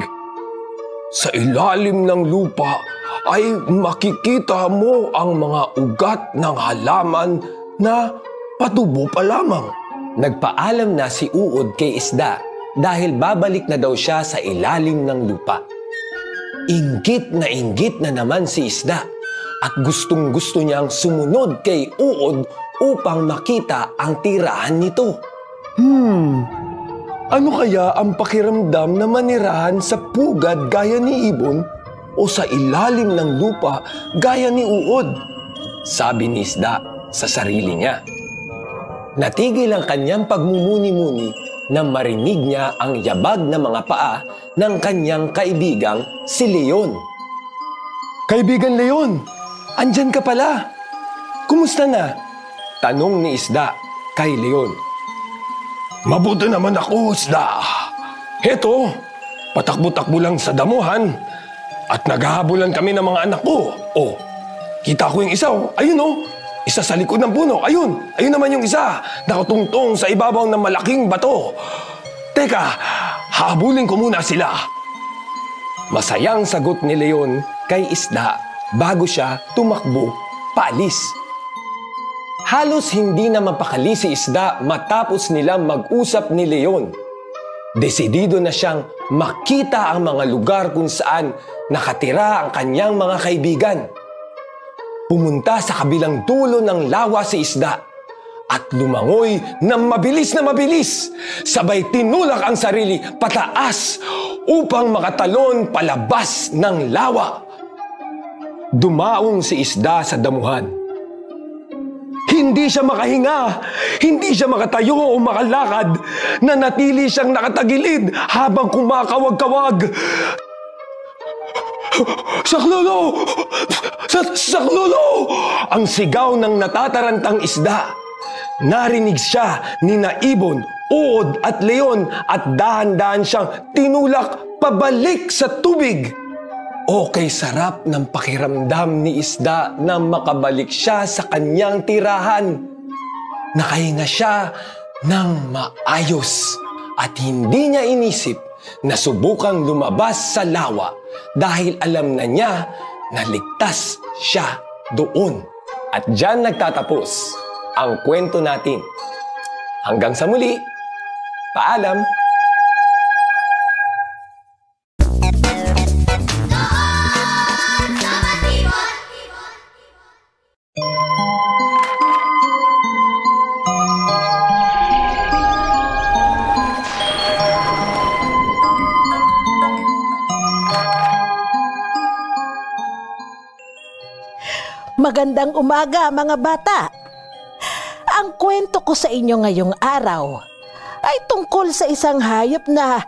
Sa ilalim ng lupa ay makikita mo ang mga ugat ng halaman na patubo pa lamang. Nagpaalam na si Uod kay Isda dahil babalik na daw siya sa ilalim ng lupa. Inggit na inggit na naman si Isda at gustong gusto niyang sumunod kay Uod upang makita ang tirahan nito. Hmm, ano kaya ang pakiramdam na manirahan sa pugad gaya ni Ibon o sa ilalim ng lupa gaya ni Uod? Sabi ni Isda sa sarili niya. Natigil ang kanyang pagmumuni-muni nang marinig niya ang yabag na mga paa ng kanyang kaibigang si Leon. Kaibigan Leon, andyan ka pala. Kumusta na? Tanong ni Isda kay Leon. Mabuti naman ako, Isda. Heto, patakbo-takbo lang sa damuhan at naghahabulan kami ng mga anak ko. Oh, kita ko yung isa, oh. ayun oh. Isa sa likod ng puno. Ayun! Ayun naman yung isa. Nakatungtong sa ibabaw ng malaking bato. Teka, habulin ko muna sila. Masayang sagot ni Leon kay Isda bago siya tumakbo paalis. Halos hindi na mapakali si Isda matapos nilang mag-usap ni Leon. Desidido na siyang makita ang mga lugar kung saan nakatira ang kanyang mga kaibigan pumunta sa kabilang dulo ng lawa si isda at lumangoy na mabilis na mabilis. Sabay tinulak ang sarili pataas upang makatalon palabas ng lawa. Dumaong si isda sa damuhan. Hindi siya makahinga, hindi siya makatayo o makalakad, na natili siyang nakatagilid habang kumakawag-kawag. Saklolo! Sa saklolo! Ang sigaw ng natatarantang isda. Narinig siya ni Naibon, Uod at Leon at dahan-dahan siyang tinulak pabalik sa tubig. Okay sarap ng pakiramdam ni Isda na makabalik siya sa kanyang tirahan. Nakahinga siya ng maayos at hindi niya inisip na subukang lumabas sa lawa dahil alam na niya na ligtas siya doon. At dyan nagtatapos ang kwento natin. Hanggang sa muli, paalam! Magandang umaga mga bata. Ang kwento ko sa inyo ngayong araw ay tungkol sa isang hayop na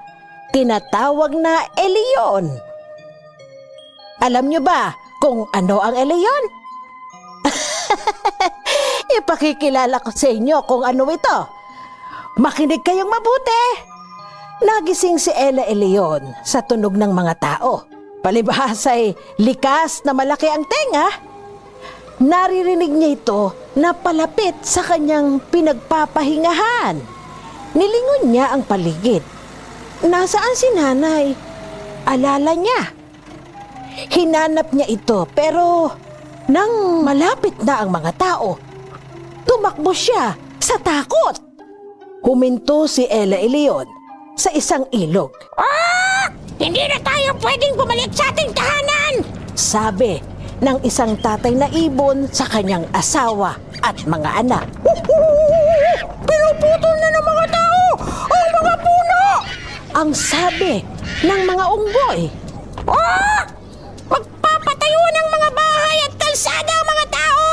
tinatawag na eleyon. Alam nyo ba kung ano ang eleyon? Ipakikilala ko sa inyo kung ano ito. Makinig kayong mabuti. Nagising si Ella Eleon sa tunog ng mga tao. Palibhas ay likas na malaki ang tenga naririnig niya ito na palapit sa kanyang pinagpapahingahan. Nilingon niya ang paligid. Nasaan si nanay? Alala niya. Hinanap niya ito pero nang malapit na ang mga tao, tumakbo siya sa takot. Huminto si Ella Eleon sa isang ilog. Ah! Hindi na tayo pwedeng bumalik sa ating tahanan! Sabi ng isang tatay na ibon sa kanyang asawa at mga anak. Pinuputol na ng mga tao ang mga puno! Ang sabi ng mga unggoy. Ah! Magpapatayo ng mga bahay at kalsada ang mga tao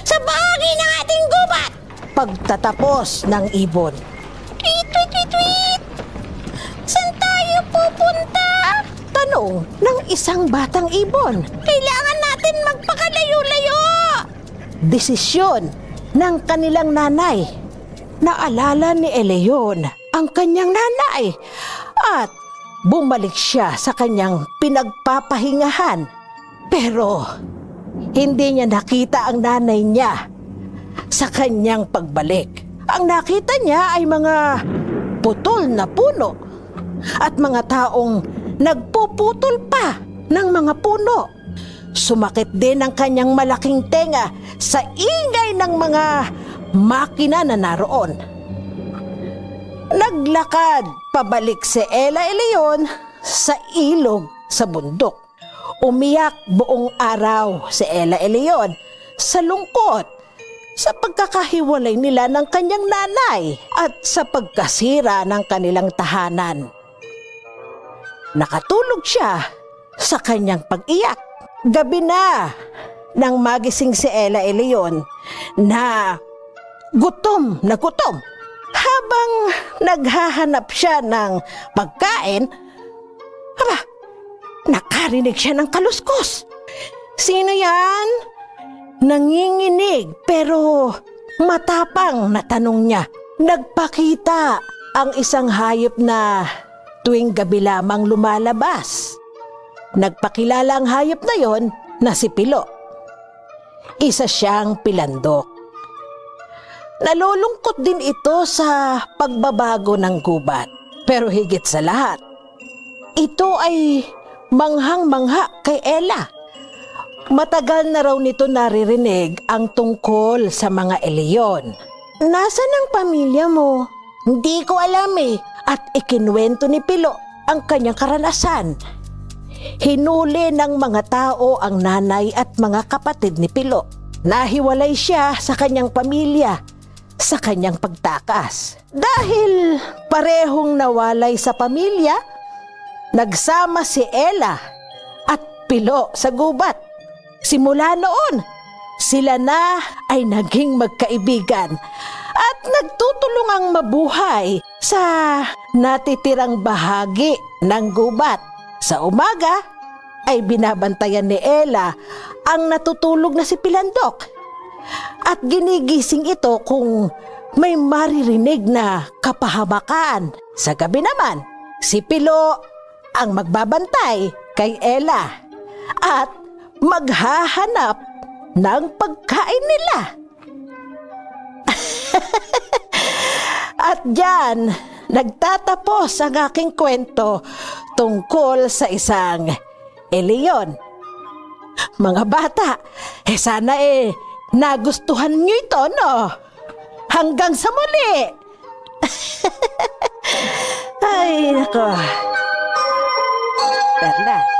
sa bahagi ng ating gubat! Pagtatapos ng ibon. Tweet, tweet, tweet, tweet! Saan tayo pupunta? Tanong ng isang batang ibon. Kailangan natin magpakalayo-layo! Desisyon ng kanilang nanay. Naalala ni Eleon ang kanyang nanay at bumalik siya sa kanyang pinagpapahingahan. Pero hindi niya nakita ang nanay niya sa kanyang pagbalik. Ang nakita niya ay mga putol na puno at mga taong nagpuputol pa ng mga puno. Sumakit din ang kanyang malaking tenga sa ingay ng mga makina na naroon. Naglakad pabalik si Ella Eleon sa ilog sa bundok. Umiyak buong araw si Ella Eleon sa lungkot sa pagkakahiwalay nila ng kanyang nanay at sa pagkasira ng kanilang tahanan. Nakatulog siya sa kanyang pag-iyak. Gabi na nang magising si Ella Eleon na gutom na gutom. Habang naghahanap siya ng pagkain, aba, nakarinig siya ng kaluskos. Sino yan? Nanginginig pero matapang na tanong niya. Nagpakita ang isang hayop na tuwing gabi lamang lumalabas. Nagpakilala ang hayop na yon na si Pilo. Isa siyang pilandok. Nalulungkot din ito sa pagbabago ng gubat. Pero higit sa lahat, ito ay manghang-mangha kay Ella. Matagal na raw nito naririnig ang tungkol sa mga eleyon. Nasaan ang pamilya mo? Hindi ko alam eh. At ikinwento ni Pilo ang kanyang karanasan. Hinuli ng mga tao ang nanay at mga kapatid ni Pilo. Nahiwalay siya sa kanyang pamilya sa kanyang pagtakas. Dahil parehong nawalay sa pamilya, nagsama si Ella at Pilo sa gubat. Simula noon, sila na ay naging magkaibigan at nagtutulungang mabuhay sa natitirang bahagi ng gubat. Sa umaga ay binabantayan ni Ella ang natutulog na si Pilandok At ginigising ito kung may maririnig na kapahamakan. Sa gabi naman, si Pilo ang magbabantay kay Ella at maghahanap ng pagkain nila. at diyan, nagtatapos ang aking kwento tungkol sa isang eleyon. Mga bata, eh sana eh nagustuhan nyo ito, no? Hanggang sa muli! Ay, nako. Perla.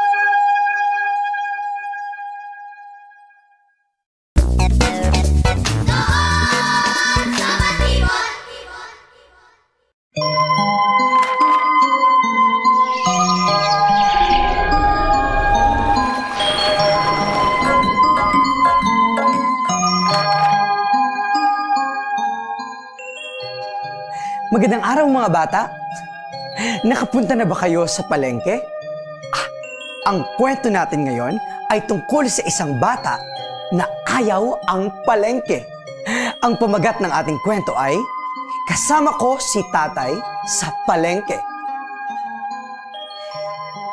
Araw mga bata. Nakapunta na ba kayo sa palengke? Ah, ang kwento natin ngayon ay tungkol sa isang bata na ayaw ang palengke. Ang pamagat ng ating kwento ay Kasama ko si tatay sa palengke.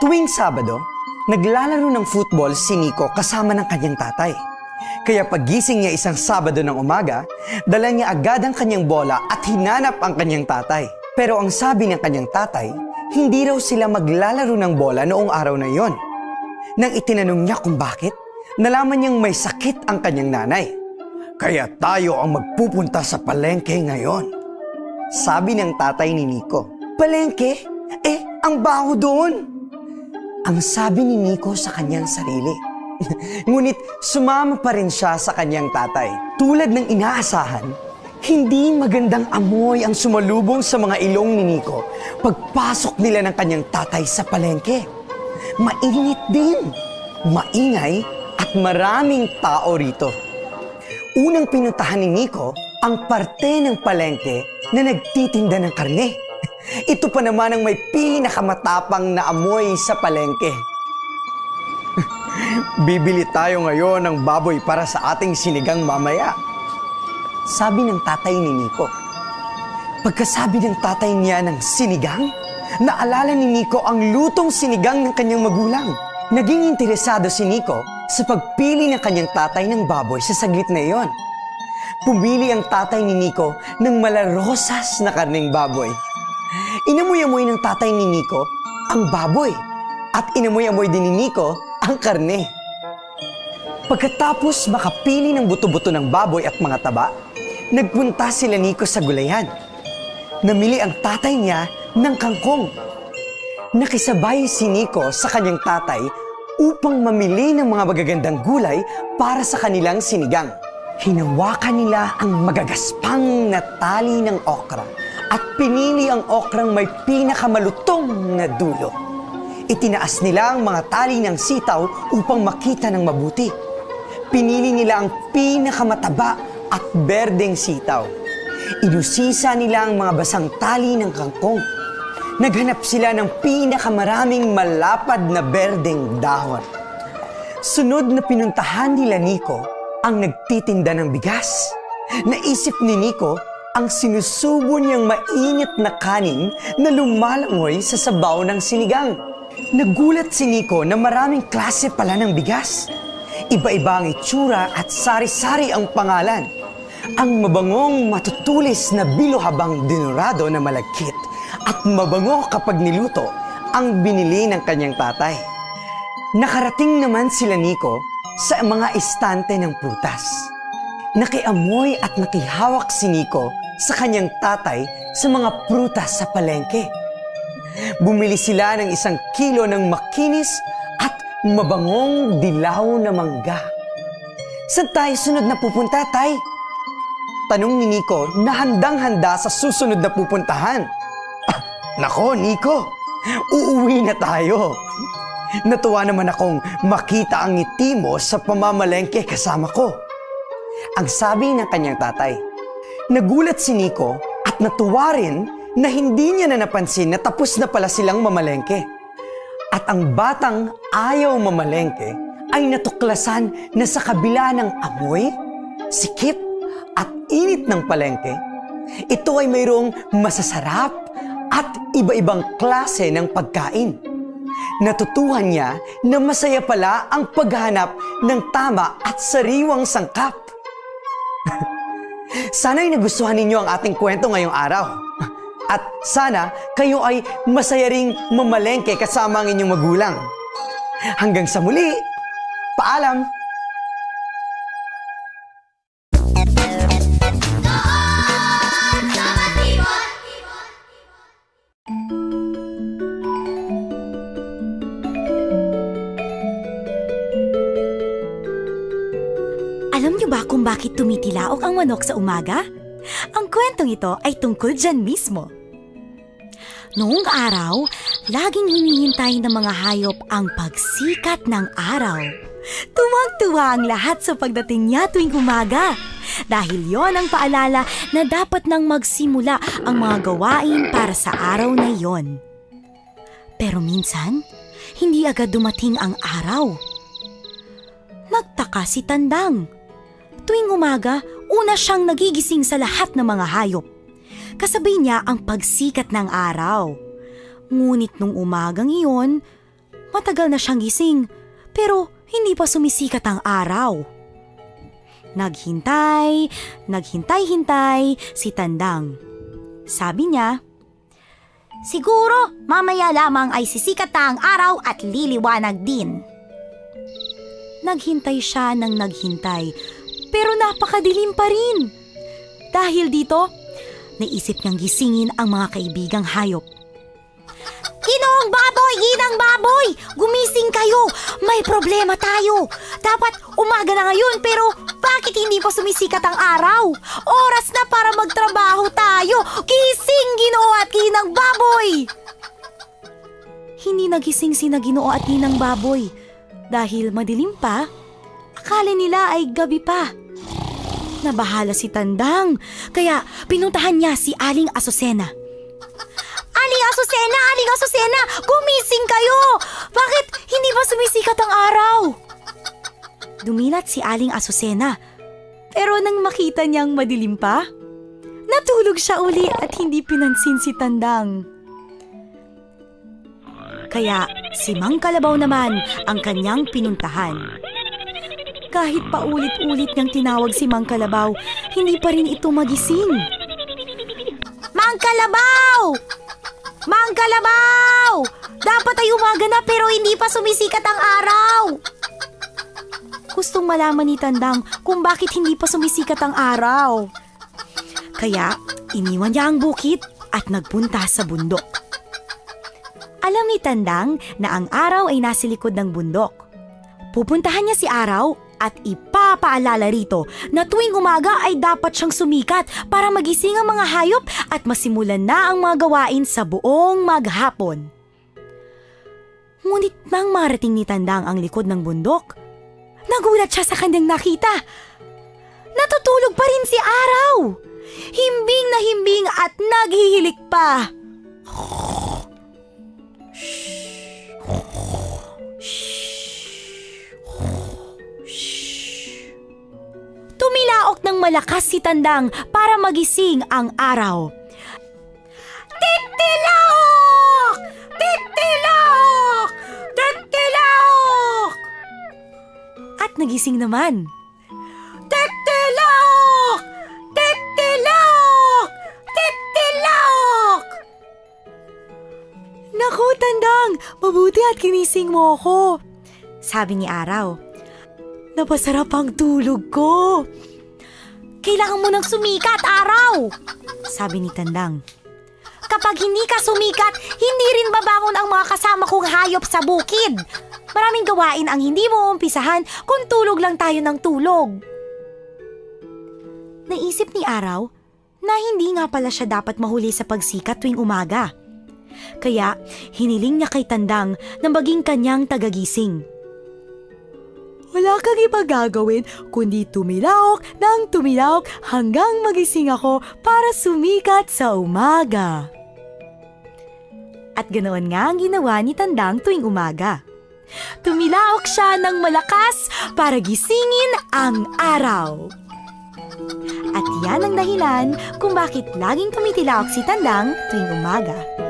Tuwing Sabado, naglalaro ng football si Nico kasama ng kanyang tatay. Kaya pagising niya isang Sabado ng umaga, dala niya agad ang kanyang bola at hinanap ang kanyang tatay. Pero ang sabi ng kanyang tatay, hindi raw sila maglalaro ng bola noong araw na iyon. Nang itinanong niya kung bakit, nalaman niyang may sakit ang kanyang nanay. Kaya tayo ang magpupunta sa palengke ngayon. Sabi ng tatay ni Nico. Palengke? Eh, ang baho doon. Ang sabi ni Nico sa kanyang sarili. Ngunit sumama pa rin siya sa kanyang tatay. Tulad ng inaasahan, hindi magandang amoy ang sumalubong sa mga ilong ni Nico pagpasok nila ng kanyang tatay sa palengke. Mainit din, maingay at maraming tao rito. Unang pinuntahan ni Nico ang parte ng palengke na nagtitinda ng karne. Ito pa naman ang may pinakamatapang na amoy sa palengke. Bibili tayo ngayon ng baboy para sa ating sinigang mamaya. Sabi ng tatay ni Nico. Pagkasabi ng tatay niya ng sinigang, naalala ni Nico ang lutong sinigang ng kanyang magulang. Naging interesado si Nico sa pagpili ng kanyang tatay ng baboy sa saglit na iyon. Pumili ang tatay ni Nico ng malarosas na karning baboy. Inamoy-amoy ng tatay ni Nico ang baboy at inamoy-amoy din ni Nico ang karne. Pagkatapos makapili ng buto-buto ng baboy at mga taba, nagpunta sila Nico sa gulayan. Namili ang tatay niya ng kangkong. Nakisabay si Nico sa kanyang tatay upang mamili ng mga magagandang gulay para sa kanilang sinigang. Hinawakan nila ang magagaspang na tali ng okra at pinili ang okrang may pinakamalutong na dulo. Itinaas nila ang mga tali ng sitaw upang makita ng mabuti. Pinili nila ang pinakamataba at berdeng sitaw. Inusisa nila ang mga basang tali ng kangkong. Naghanap sila ng pinakamaraming malapad na berdeng dahon. Sunod na pinuntahan nila Nico ang nagtitinda ng bigas. Naisip ni Nico ang sinusubo niyang mainit na kanin na lumalangoy sa sabaw ng sinigang. Nagulat si Nico na maraming klase pala ng bigas. Iba-iba ang itsura at sari-sari ang pangalan. Ang mabangong matutulis na bilohabang dinurado na malagkit at mabango kapag niluto ang binili ng kanyang tatay. Nakarating naman sila Nico sa mga istante ng prutas. Nakiamoy at nakihawak si Nico sa kanyang tatay sa mga prutas sa palengke. Bumili sila ng isang kilo ng makinis at mabangong dilaw na mangga. Saan tayo sunod na pupunta, tay? Tanong ni Nico na handang-handa sa susunod na pupuntahan. Ah, nako, Nico, uuwi na tayo. Natuwa naman akong makita ang ngiti mo sa pamamalengke kasama ko. Ang sabi ng kanyang tatay. Nagulat si Nico at natuwa rin na hindi niya na napansin na tapos na pala silang mamalengke. At ang batang ayaw mamalengke ay natuklasan na sa kabila ng amoy, sikip at init ng palengke, ito ay mayroong masasarap at iba-ibang klase ng pagkain. Natutuhan niya na masaya pala ang paghanap ng tama at sariwang sangkap. Sana'y nagustuhan ninyo ang ating kwento ngayong araw. At sana kayo ay masaya ring mamalengke kasama ang inyong magulang. Hanggang sa muli, paalam! Bakit tumitilaok ang manok sa umaga? Ang kwentong ito ay tungkol dyan mismo. Noong araw, laging hinihintay ng mga hayop ang pagsikat ng araw. Tumagtuwa ang lahat sa pagdating niya tuwing umaga. Dahil yon ang paalala na dapat nang magsimula ang mga gawain para sa araw na yon. Pero minsan, hindi agad dumating ang araw. Nagtaka si Tandang. Tuwing umaga, una siyang nagigising sa lahat ng mga hayop. Kasabay niya ang pagsikat ng araw. Ngunit nung umagang iyon, matagal na siyang gising pero hindi pa sumisikat ang araw. Naghintay, naghintay-hintay si Tandang. Sabi niya, Siguro mamaya lamang ay sisikat ang araw at liliwanag din. Naghintay siya ng naghintay pero napakadilim pa rin. Dahil dito, naisip niyang gisingin ang mga kaibigang hayop. Ginong baboy! Ginang baboy! Gumising kayo! May problema tayo! Dapat umaga na ngayon pero bakit hindi pa sumisikat ang araw? Oras na para magtrabaho tayo! Gising, Ginoo at Ginang baboy! Hindi nagising si Ginoo at Ginang baboy dahil madilim pa. Akala nila ay gabi pa. Nabahala si Tandang, kaya pinuntahan niya si Aling Asusena. Aling Asusena! Aling Asusena! Gumising kayo! Bakit hindi ba sumisikat ang araw? Dumilat si Aling Asusena. Pero nang makita niyang madilim pa, natulog siya uli at hindi pinansin si Tandang. Kaya si Mang Kalabaw naman ang kanyang pinuntahan. Kahit paulit-ulit niyang tinawag si Mang Kalabaw, hindi pa rin ito magising. Mang Kalabaw! Mang Kalabaw! Dapat ay umaga na pero hindi pa sumisikat ang araw. Gustong malaman ni Tandang kung bakit hindi pa sumisikat ang araw. Kaya iniwan niya ang bukit at nagpunta sa bundok. Alam ni Tandang na ang araw ay nasa likod ng bundok. Pupuntahan niya si Araw at ipapaalala rito na tuwing umaga ay dapat siyang sumikat para magising ang mga hayop at masimulan na ang mga gawain sa buong maghapon. Ngunit nang marating ni Tandang ang likod ng bundok, nagulat siya sa kanyang nakita. Natutulog pa rin si Araw! Himbing na himbing at naghihilik pa. Tumilaok ng malakas si Tandang para magising ang araw. Titilaok! Titilaok! Titilaok! At nagising naman. Titilaok! Titilaok! Titilaok! Naku, Tandang! Mabuti at kinising mo ako. Sabi ni Araw. Napasarap ang tulog ko. Kailangan mo nang sumikat, Araw! Sabi ni Tandang. Kapag hindi ka sumikat, hindi rin babangon ang mga kasama kong hayop sa bukid. Maraming gawain ang hindi mo umpisahan kung tulog lang tayo ng tulog. Naisip ni Araw na hindi nga pala siya dapat mahuli sa pagsikat tuwing umaga. Kaya hiniling niya kay Tandang na maging kanyang tagagising. Wala kang iba gagawin kundi tumilaok ng tumilaok hanggang magising ako para sumikat sa umaga. At ganoon nga ang ginawa ni Tandang tuwing umaga. Tumilaok siya ng malakas para gisingin ang araw. At yan ang dahilan kung bakit laging tumitilaok si Tandang tuwing umaga.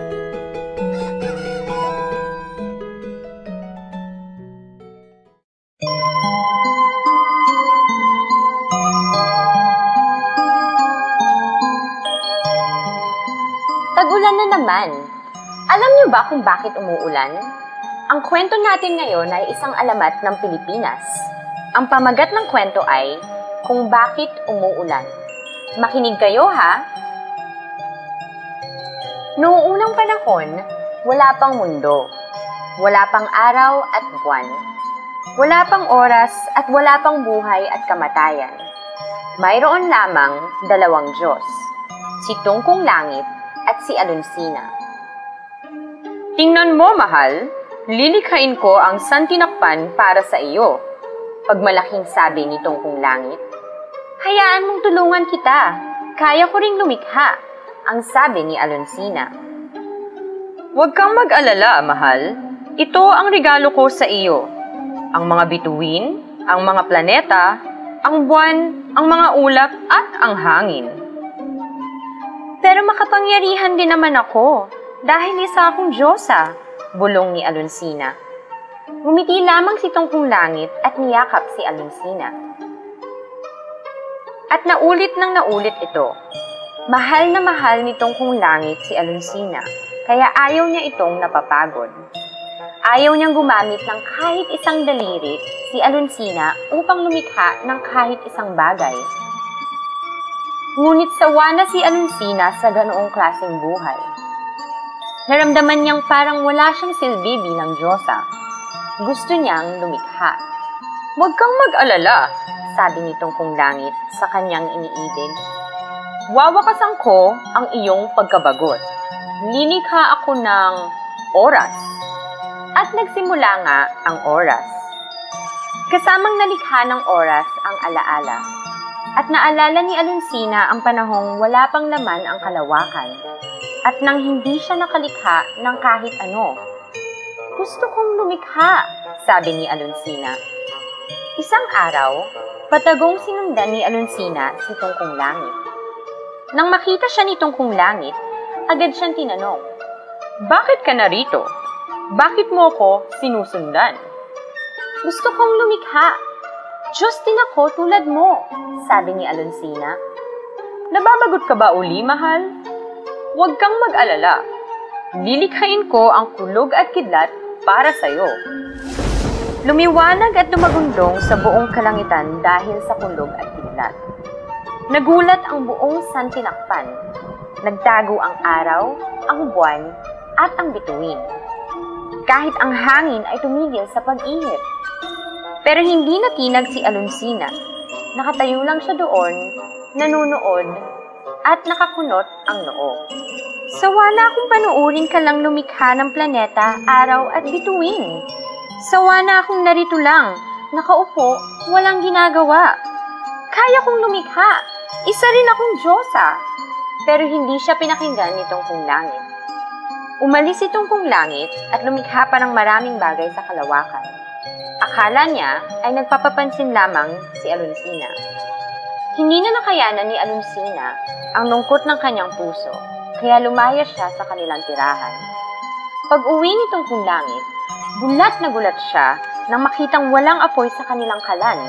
Naman. Alam niyo ba kung bakit umuulan? Ang kwento natin ngayon ay isang alamat ng Pilipinas. Ang pamagat ng kwento ay kung bakit umuulan. Makinig kayo ha! Noong unang panahon, wala pang mundo. Wala pang araw at buwan. Wala pang oras at wala pang buhay at kamatayan. Mayroon lamang dalawang Diyos, si Tungkong Langit at si Alunsina. Tingnan mo, mahal, lilikhain ko ang santinakpan para sa iyo. Pagmalaking sabi ni Tungkong Langit. Hayaan mong tulungan kita. Kaya ko ring lumikha, ang sabi ni Alonsina. Huwag kang mag-alala, mahal. Ito ang regalo ko sa iyo. Ang mga bituin, ang mga planeta, ang buwan, ang mga ulap at ang hangin. Pero makapangyarihan din naman ako dahil isa akong Diyosa, bulong ni Alonsina. Ngumiti lamang si Tungkong Langit at niyakap si Alonsina. At naulit nang naulit ito. Mahal na mahal ni Tungkong Langit si Alonsina, kaya ayaw niya itong napapagod. Ayaw niyang gumamit ng kahit isang daliri si Alonsina upang lumikha ng kahit isang bagay. Ngunit sawa na si Alonsina sa ganoong klaseng buhay. Naramdaman niyang parang wala siyang silbi bilang Diyosa. Gusto niyang lumikha. Huwag kang mag-alala, sabi ni Tungkong Langit sa kanyang iniibig. Wawakasan ko ang iyong pagkabagot. Lilikha ako ng oras. At nagsimula nga ang oras. Kasamang nalikha ng oras ang alaala. At naalala ni Alonsina ang panahong wala pang laman ang kalawakan. At nang hindi siya nakalikha ng kahit ano. Gusto kong lumikha, sabi ni Alonsina. Isang araw, patagong sinundan ni Alonsina si Tungkong Langit. Nang makita siya ni Tungkong Langit, agad siyang tinanong, Bakit ka narito? Bakit mo ko sinusundan? Gusto kong lumikha. Diyos din ako tulad mo, sabi ni Alonsina. Nababagot ka ba uli, mahal? Huwag kang mag-alala. Lilikhain ko ang kulog at kidlat para sa'yo. Lumiwanag at lumagundong sa buong kalangitan dahil sa kulog at kidlat. Nagulat ang buong santinakpan. Nagtago ang araw, ang buwan, at ang bituin. Kahit ang hangin ay tumigil sa pag-ihip. Pero hindi natinag si Alonsina. Nakatayo lang siya doon, nanunood, at nakakunot ang noo. Sawa na akong panuurin ka lang lumikha ng planeta, araw at bituin. Sawa na akong narito lang, nakaupo, walang ginagawa. Kaya kong lumikha, isa rin akong Diyosa. Pero hindi siya pinakinggan nitong kung langit. Umalis itong kung langit at lumikha pa ng maraming bagay sa kalawakan. Akala niya ay nagpapapansin lamang si Alonsina. Hindi na nakayanan ni Alonsina ang lungkot ng kanyang puso, kaya lumaya siya sa kanilang tirahan. Pag uwi nitong kung langit, gulat na gulat siya nang makitang walang apoy sa kanilang kalan,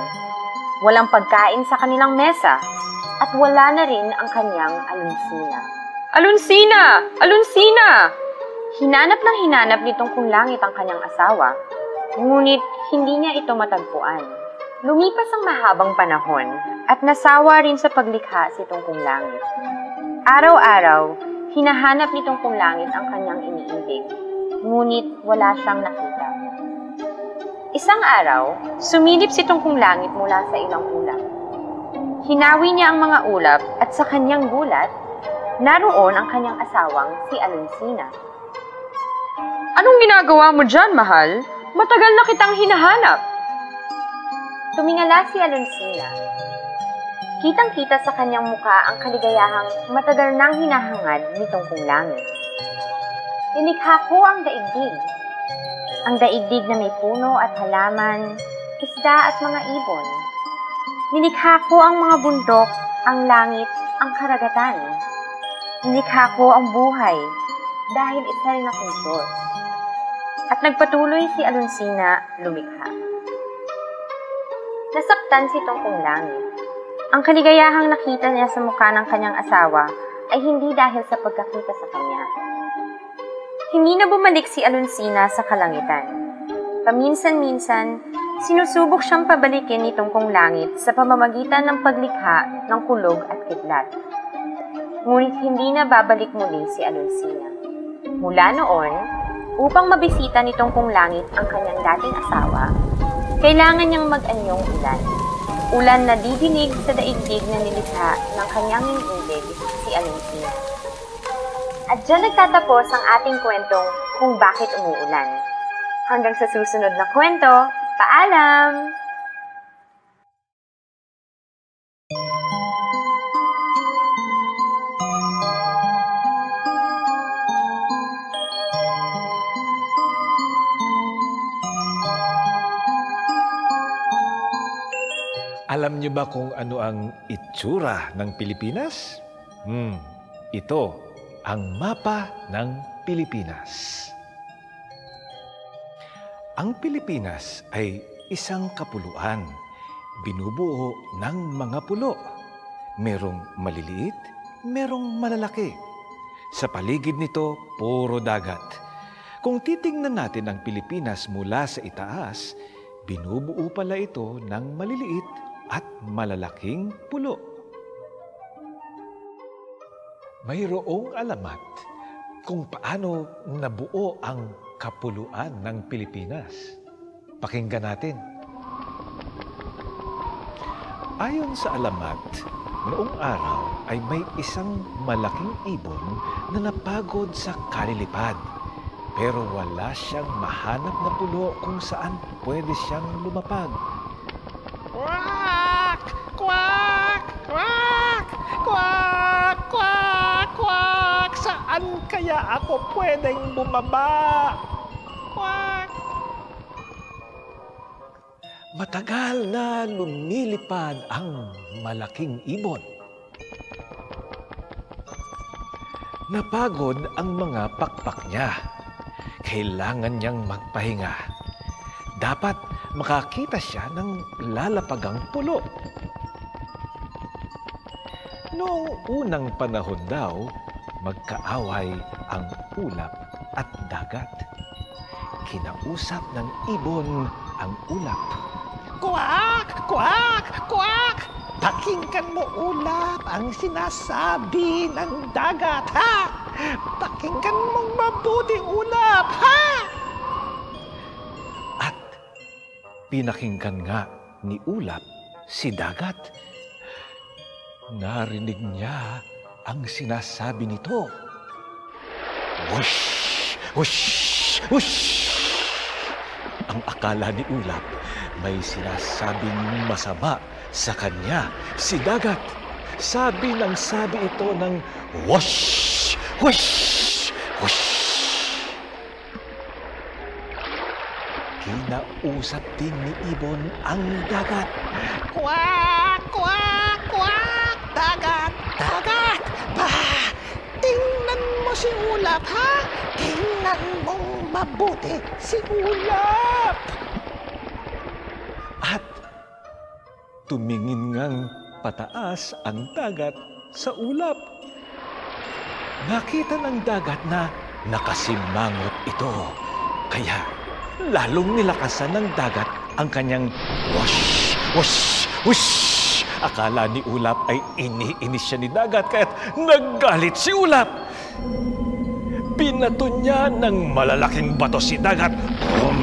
walang pagkain sa kanilang mesa, at wala na rin ang kanyang Alonsina. Alonsina! Alonsina! Hinanap ng hinanap nitong kung langit ang kanyang asawa, ngunit hindi niya ito matagpuan. Lumipas ang mahabang panahon at nasawa rin sa paglikha si Tungkong Langit. Araw-araw, hinahanap ni Tungkong Langit ang kanyang iniibig, ngunit wala siyang nakita. Isang araw, sumilip si Tungkong Langit mula sa ilang ulap. Hinawi niya ang mga ulap at sa kanyang gulat, naroon ang kanyang asawang si Alonsina. Anong ginagawa mo dyan, mahal? Matagal na kitang hinahanap. Tumingala si Alonsina. Kitang-kita sa kanyang muka ang kaligayahang matagal nang hinahangad nitong kung langit. Nilikha ko ang daigdig. Ang daigdig na may puno at halaman, isda at mga ibon. Nilikha ko ang mga bundok, ang langit, ang karagatan. Nilikha ko ang buhay dahil isa rin akong Diyos. At nagpatuloy si Alonsina lumikha. Nasaktan si Tongkong Langit. Ang kaligayahang nakita niya sa mukha ng kanyang asawa ay hindi dahil sa pagkakita sa kanya. Hindi na bumalik si Alonsina sa kalangitan. Paminsan-minsan, sinusubok siyang pabalikin ni Tungkong Langit sa pamamagitan ng paglikha ng kulog at kidlat. Ngunit hindi na babalik muli si Alonsina. Mula noon, upang mabisita ni Tungkong Langit ang kanyang dating asawa, kailangan niyang mag-anyong ulan. Ulan na didinig sa daigdig na nilikha ng kanyang inibig si Alonsina. At dyan nagtatapos ang ating kwentong kung bakit umuulan. Hanggang sa susunod na kwento, paalam! Niyo ba kung ano ang itsura ng Pilipinas? Hmm, ito ang mapa ng Pilipinas. Ang Pilipinas ay isang kapuluan, binubuo ng mga pulo. Merong maliliit, merong malalaki. Sa paligid nito, puro dagat. Kung titingnan natin ang Pilipinas mula sa itaas, binubuo pala ito ng maliliit at malalaking pulo. Mayroong alamat kung paano nabuo ang kapuluan ng Pilipinas. Pakinggan natin. Ayon sa alamat, noong araw ay may isang malaking ibon na napagod sa kalilipad. Pero wala siyang mahanap na pulo kung saan pwede siyang lumapag. Quack! Quack! Quack! Quack! Quack! Quack! Saan kaya ako pwedeng bumaba? Quack! Matagal na lumilipad ang malaking ibon. Napagod ang mga pakpak niya. Kailangan niyang magpahinga. Dapat makakita siya ng lalapagang pulo. Noong unang panahon daw, magkaaway ang ulap at dagat. Kinausap ng ibon ang ulap. Quack! Quack! Quack! Pakinggan mo ulap ang sinasabi ng dagat, ha? Pakinggan mong mabuti ulap, ha? Pinakinggan nga ni ulap si dagat. Narinig niya ang sinasabi nito. Wush! Wush! Wush! Ang akala ni ulap may sinasabing masama sa kanya, si dagat. Sabi ng sabi ito ng wush! Wush! Wush! Kinausap din ni Ibon ang dagat. Quack! Quack! Dagat! Dagat! Ba! Tingnan mo si Ulap, ha? Tingnan mong mabuti si Ulap! At tumingin ngang pataas ang dagat sa ulap. Nakita ng dagat na nakasimangot ito. Kaya lalong nilakasan ng dagat ang kanyang wash, wash, wash. Akala ni Ulap ay iniinis siya ni dagat kaya't naggalit si Ulap. Binato niya ng malalaking bato si dagat. Brum,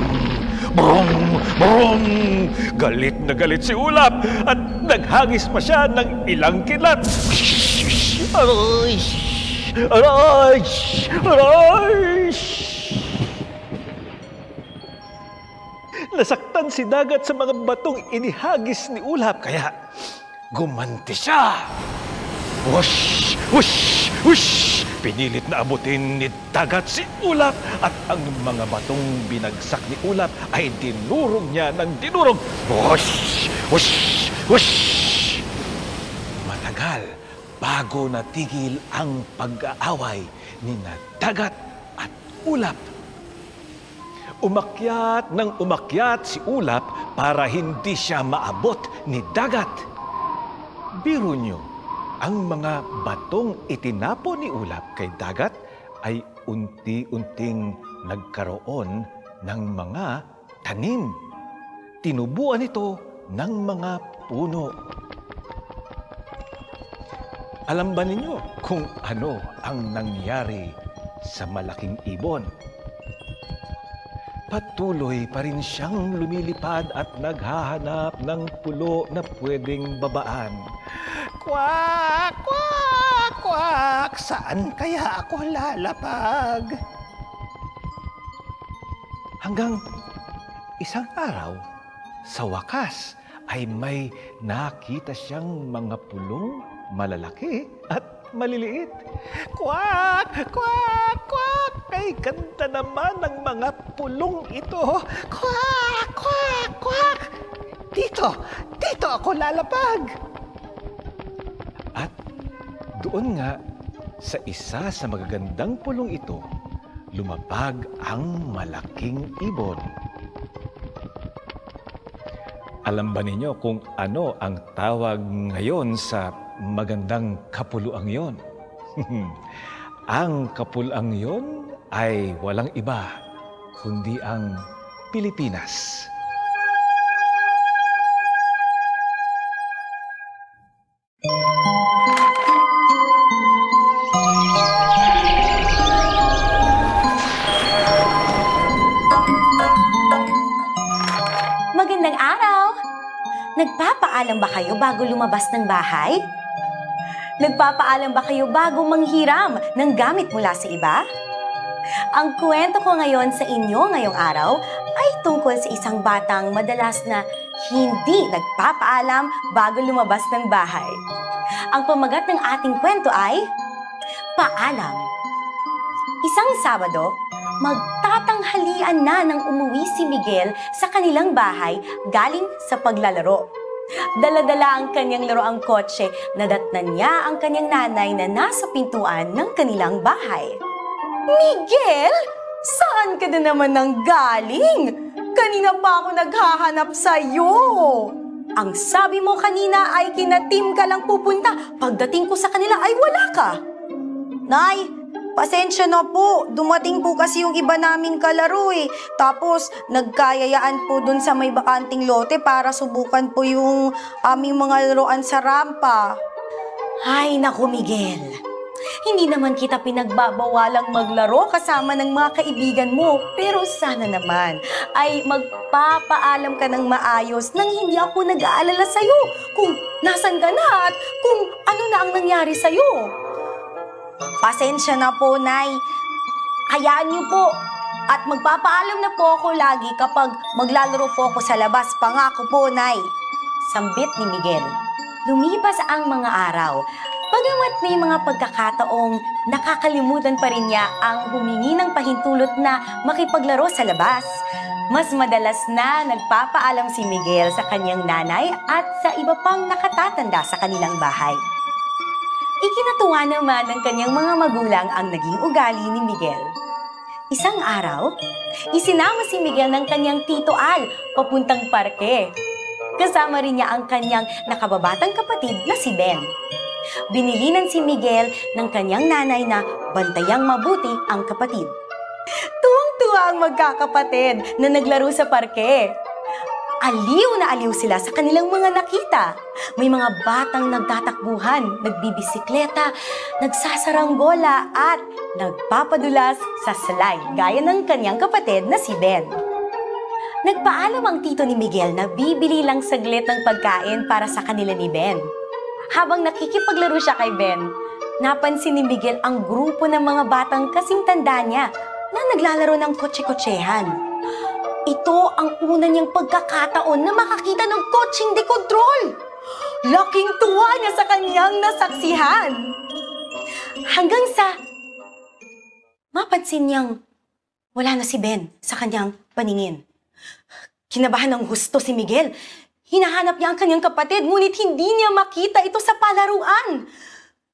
brum, brum. Galit na galit si Ulap at naghagis pa siya ng ilang kilat. Aray! Aray! Aray! Nasaktan si Dagat sa mga batong inihagis ni Ulap, kaya gumanti siya. Wush! Wush! Wush! Pinilit na abutin ni Dagat si Ulap at ang mga batong binagsak ni Ulap ay dinurog niya ng dinurog. Wush! Wush! Wush! matagal bago natigil ang pag-aaway ni dagat at ulap. Umakyat ng umakyat si ulap para hindi siya maabot ni dagat. Biro nyo, ang mga batong itinapo ni ulap kay dagat ay unti-unting nagkaroon ng mga tanim. Tinubuan ito ng mga puno. Alam ba ninyo kung ano ang nangyari sa malaking ibon? Patuloy pa rin siyang lumilipad at naghahanap ng pulo na pwedeng babaan. Kwak! Kwak! Kwak! Saan kaya ako lalapag? Hanggang isang araw, sa wakas ay may nakita siyang mga pulong malalaki at maliliit. Kwak! Kwak! Kwak! Ay, ganda naman ng mga pulong ito. Kwak! Kwak! Kwak! Dito! Dito ako lalapag! At doon nga, sa isa sa magagandang pulong ito, lumapag ang malaking ibon. Alam ba ninyo kung ano ang tawag ngayon sa magandang kapuluang yon? ang kapuluang yon ay walang iba kundi ang Pilipinas. Magandang araw! Nagpapaalam ba kayo bago lumabas ng bahay? Nagpapaalam ba kayo bago manghiram ng gamit mula sa iba? Ang kwento ko ngayon sa inyo ngayong araw ay tungkol sa isang batang madalas na hindi nagpapaalam bago lumabas ng bahay. Ang pamagat ng ating kwento ay Paalam. Isang Sabado, magtatanghalian na nang umuwi si Miguel sa kanilang bahay galing sa paglalaro. Daladala ang kanyang laroang kotse, nadatnan niya ang kanyang nanay na nasa pintuan ng kanilang bahay. Miguel, saan ka na naman nang galing? Kanina pa ako naghahanap sa'yo. Ang sabi mo kanina ay kinatim ka lang pupunta. Pagdating ko sa kanila ay wala ka. Nay, pasensya na po. Dumating po kasi yung iba namin kalaro eh. Tapos, nagkayayaan po dun sa may bakanting lote para subukan po yung aming mga laruan sa rampa. Ay, naku Miguel. Hindi naman kita pinagbabawalang maglaro kasama ng mga kaibigan mo. Pero sana naman ay magpapaalam ka ng maayos nang hindi ako nag-aalala sa'yo kung nasan ka na at kung ano na ang nangyari sa'yo. Pasensya na po, Nay. Hayaan niyo po. At magpapaalam na po ako lagi kapag maglalaro po ako sa labas. Pangako po, Nay. Sambit ni Miguel. Lumipas ang mga araw. Bagamat may mga pagkakataong nakakalimutan pa rin niya ang humingi ng pahintulot na makipaglaro sa labas. Mas madalas na nagpapaalam si Miguel sa kanyang nanay at sa iba pang nakatatanda sa kanilang bahay. Ikinatuwa naman ng kanyang mga magulang ang naging ugali ni Miguel. Isang araw, isinama si Miguel ng kanyang tito Al papuntang parke. Kasama rin niya ang kanyang nakababatang kapatid na si Ben. Binilinan si Miguel ng kanyang nanay na bantayang mabuti ang kapatid. Tuwang-tuwa ang magkakapatid na naglaro sa parke. Aliw na aliw sila sa kanilang mga nakita. May mga batang nagtatakbuhan, nagbibisikleta, nagsasaranggola at nagpapadulas sa slide gaya ng kanyang kapatid na si Ben. Nagpaalam ang tito ni Miguel na bibili lang saglit ng pagkain para sa kanila ni Ben. Habang nakikipaglaro siya kay Ben, napansin ni Miguel ang grupo ng mga batang kasing tanda niya na naglalaro ng kotse-kotsehan. Ito ang una niyang pagkakataon na makakita ng coaching de control. Laking tuwa niya sa kanyang nasaksihan. Hanggang sa mapansin niyang wala na si Ben sa kanyang paningin. Kinabahan ng husto si Miguel. Hinahanap niya ang kanyang kapatid, ngunit hindi niya makita ito sa palaruan.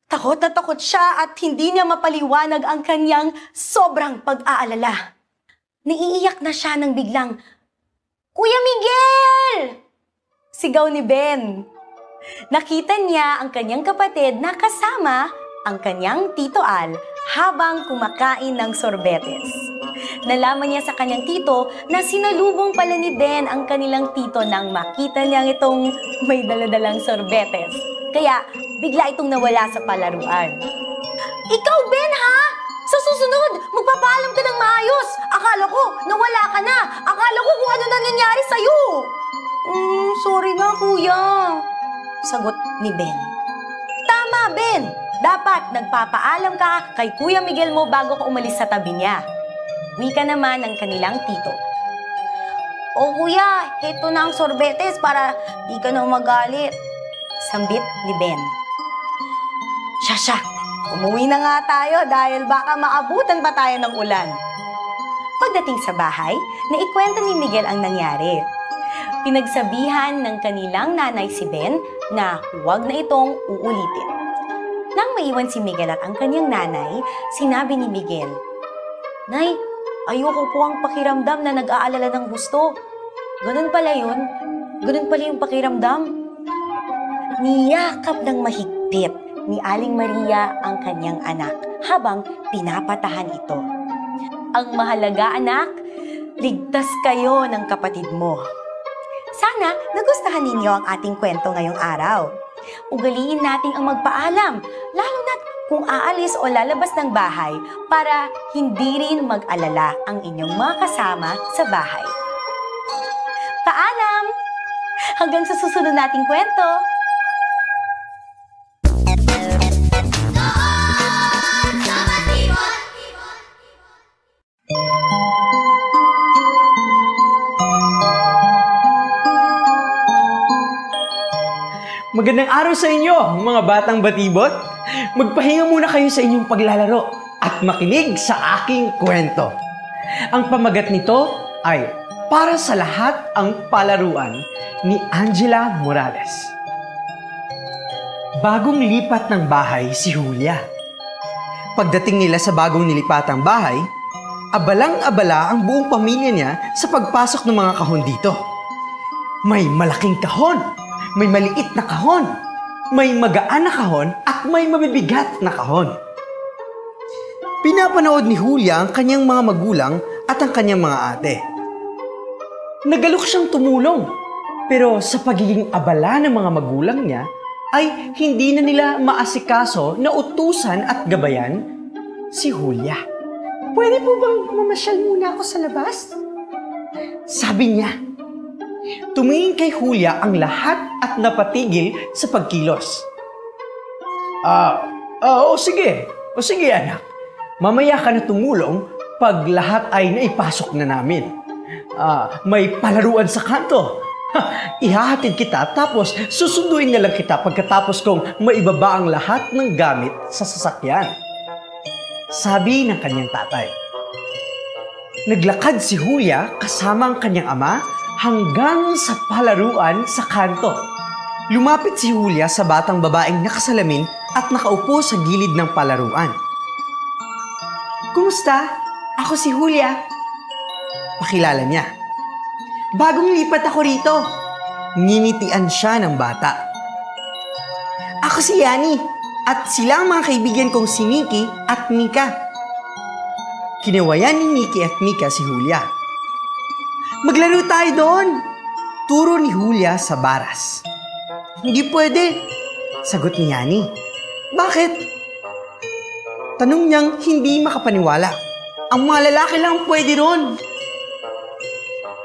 Takot na takot siya at hindi niya mapaliwanag ang kanyang sobrang pag-aalala. Naiiyak na siya nang biglang, Kuya Miguel! Sigaw ni Ben. Nakita niya ang kanyang kapatid na kasama ang kanyang tito Al habang kumakain ng sorbetes. Nalaman niya sa kanyang tito na sinalubong pala ni Ben ang kanilang tito nang makita niyang itong may daladalang sorbetes. Kaya bigla itong nawala sa palaruan. Ikaw, Ben, ha? Sa susunod, magpapaalam ka ng maayos. Akala ko, nawala ka na. Akala ko kung ano na nangyari sa'yo. Mm, sorry na, kuya. Sagot ni Ben. Tama, Ben. Dapat nagpapaalam ka kay Kuya Miguel mo bago ka umalis sa tabi niya. Wika naman ng kanilang tito. O kuya, heto na ang sorbetes para di ka na umagalit. Sambit ni Ben. Siya, siya. Umuwi na nga tayo dahil baka maabutan pa tayo ng ulan. Pagdating sa bahay, naikwento ni Miguel ang nangyari. Pinagsabihan ng kanilang nanay si Ben na huwag na itong uulitin. Nang maiwan si Miguel at ang kanyang nanay, sinabi ni Miguel, Nay, ayoko po ang pakiramdam na nag-aalala ng gusto. Ganun pala yun. Ganun pala yung pakiramdam. Niyakap ng mahigpit ni Aling Maria ang kanyang anak habang pinapatahan ito. Ang mahalaga anak, ligtas kayo ng kapatid mo. Sana nagustuhan ninyo ang ating kwento ngayong araw. Ugaliin nating ang magpaalam, lalo na't kung aalis o lalabas ng bahay para hindi rin mag-alala ang inyong mga kasama sa bahay. Paalam! Hanggang sa susunod nating kwento! Magandang araw sa inyo, mga batang batibot. Magpahinga muna kayo sa inyong paglalaro at makinig sa aking kwento. Ang pamagat nito ay para sa lahat ang palaruan ni Angela Morales. Bagong lipat ng bahay si Julia. Pagdating nila sa bagong nilipatang bahay, abalang-abala ang buong pamilya niya sa pagpasok ng mga kahon dito. May malaking kahon may maliit na kahon, may magaan na kahon at may mabibigat na kahon. Pinapanood ni Julia ang kanyang mga magulang at ang kanyang mga ate. Nagalok siyang tumulong, pero sa pagiging abala ng mga magulang niya, ay hindi na nila maasikaso na utusan at gabayan si Julia. Pwede po bang mamasyal muna ako sa labas? Sabi niya, Tumingin kay Julia ang lahat at napatigil sa pagkilos. Ah, ah, o sige. O sige anak. Mamaya ka na tumulong pag lahat ay naipasok na namin. Ah, may palaruan sa kanto. Ha, ihahatid kita tapos susunduin na lang kita pagkatapos kong maibaba ang lahat ng gamit sa sasakyan. Sabi ng kanyang tatay. Naglakad si Julia kasama ang kanyang ama hanggang sa palaruan sa kanto. Lumapit si Julia sa batang babaeng nakasalamin at nakaupo sa gilid ng palaruan. Kumusta? Ako si Julia. Pakilala niya. Bagong lipat ako rito. Nginitian siya ng bata. Ako si Yani at sila ang mga kaibigan kong si Nikki at Mika. Kinawayan ni Nikki at Mika si Julia. Maglaro tayo doon! Turo ni Julia sa baras. Hindi pwede, sagot ni Yani. Bakit? Tanong niyang hindi makapaniwala. Ang mga lalaki lang pwede ron.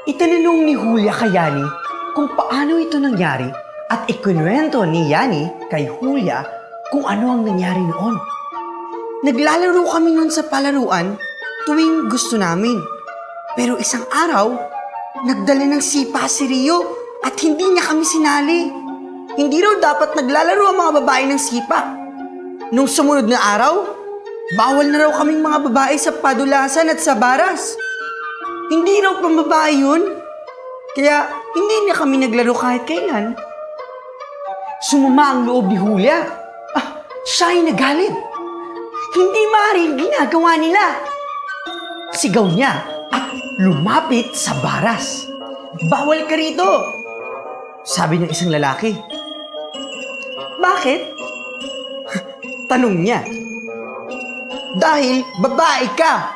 Itananong ni Julia kay Yani kung paano ito nangyari at ikunwento ni Yani kay Julia kung ano ang nangyari noon. Naglalaro kami noon sa palaruan tuwing gusto namin. Pero isang araw, nagdala ng sipa si Rio at hindi niya kami sinali. Hindi raw dapat naglalaro ang mga babae ng sipa. Nung sumunod na araw, bawal na raw kaming mga babae sa padulasan at sa baras. Hindi raw pambabae yun. Kaya hindi na kami naglaro kahit kailan. Sumama ang loob ni Julia. Ah, siya ay nagalit. Hindi maaaring ginagawa nila. Sigaw niya at lumapit sa baras. Bawal ka rito! Sabi ng isang lalaki. Bakit? Tanong niya. Dahil babae ka!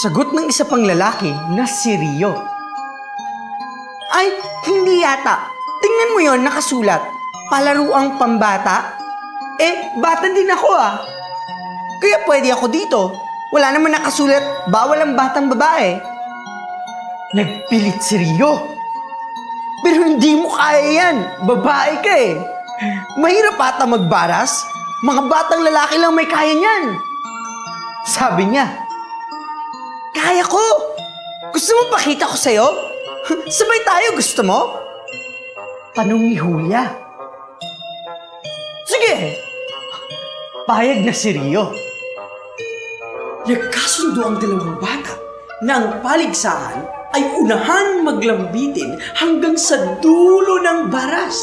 Sagot ng isa pang lalaki na si Rio. Ay, hindi yata. Tingnan mo yon nakasulat. Palaruang pambata. Eh, bata din ako ah. Kaya pwede ako dito. Wala naman nakasulat, bawal ang batang babae. Nagpilit si Rio. Pero hindi mo kaya yan. Babae ka eh. Mahirap ata magbaras. Mga batang lalaki lang may kaya niyan. Sabi niya, Kaya ko! Gusto mo pakita ko sa'yo? Sabay tayo, gusto mo? Tanong ni Julia. Sige! Payag na si Rio. Nagkasundo ang dalawang bata ang paligsahan ay unahan maglambitin hanggang sa dulo ng baras.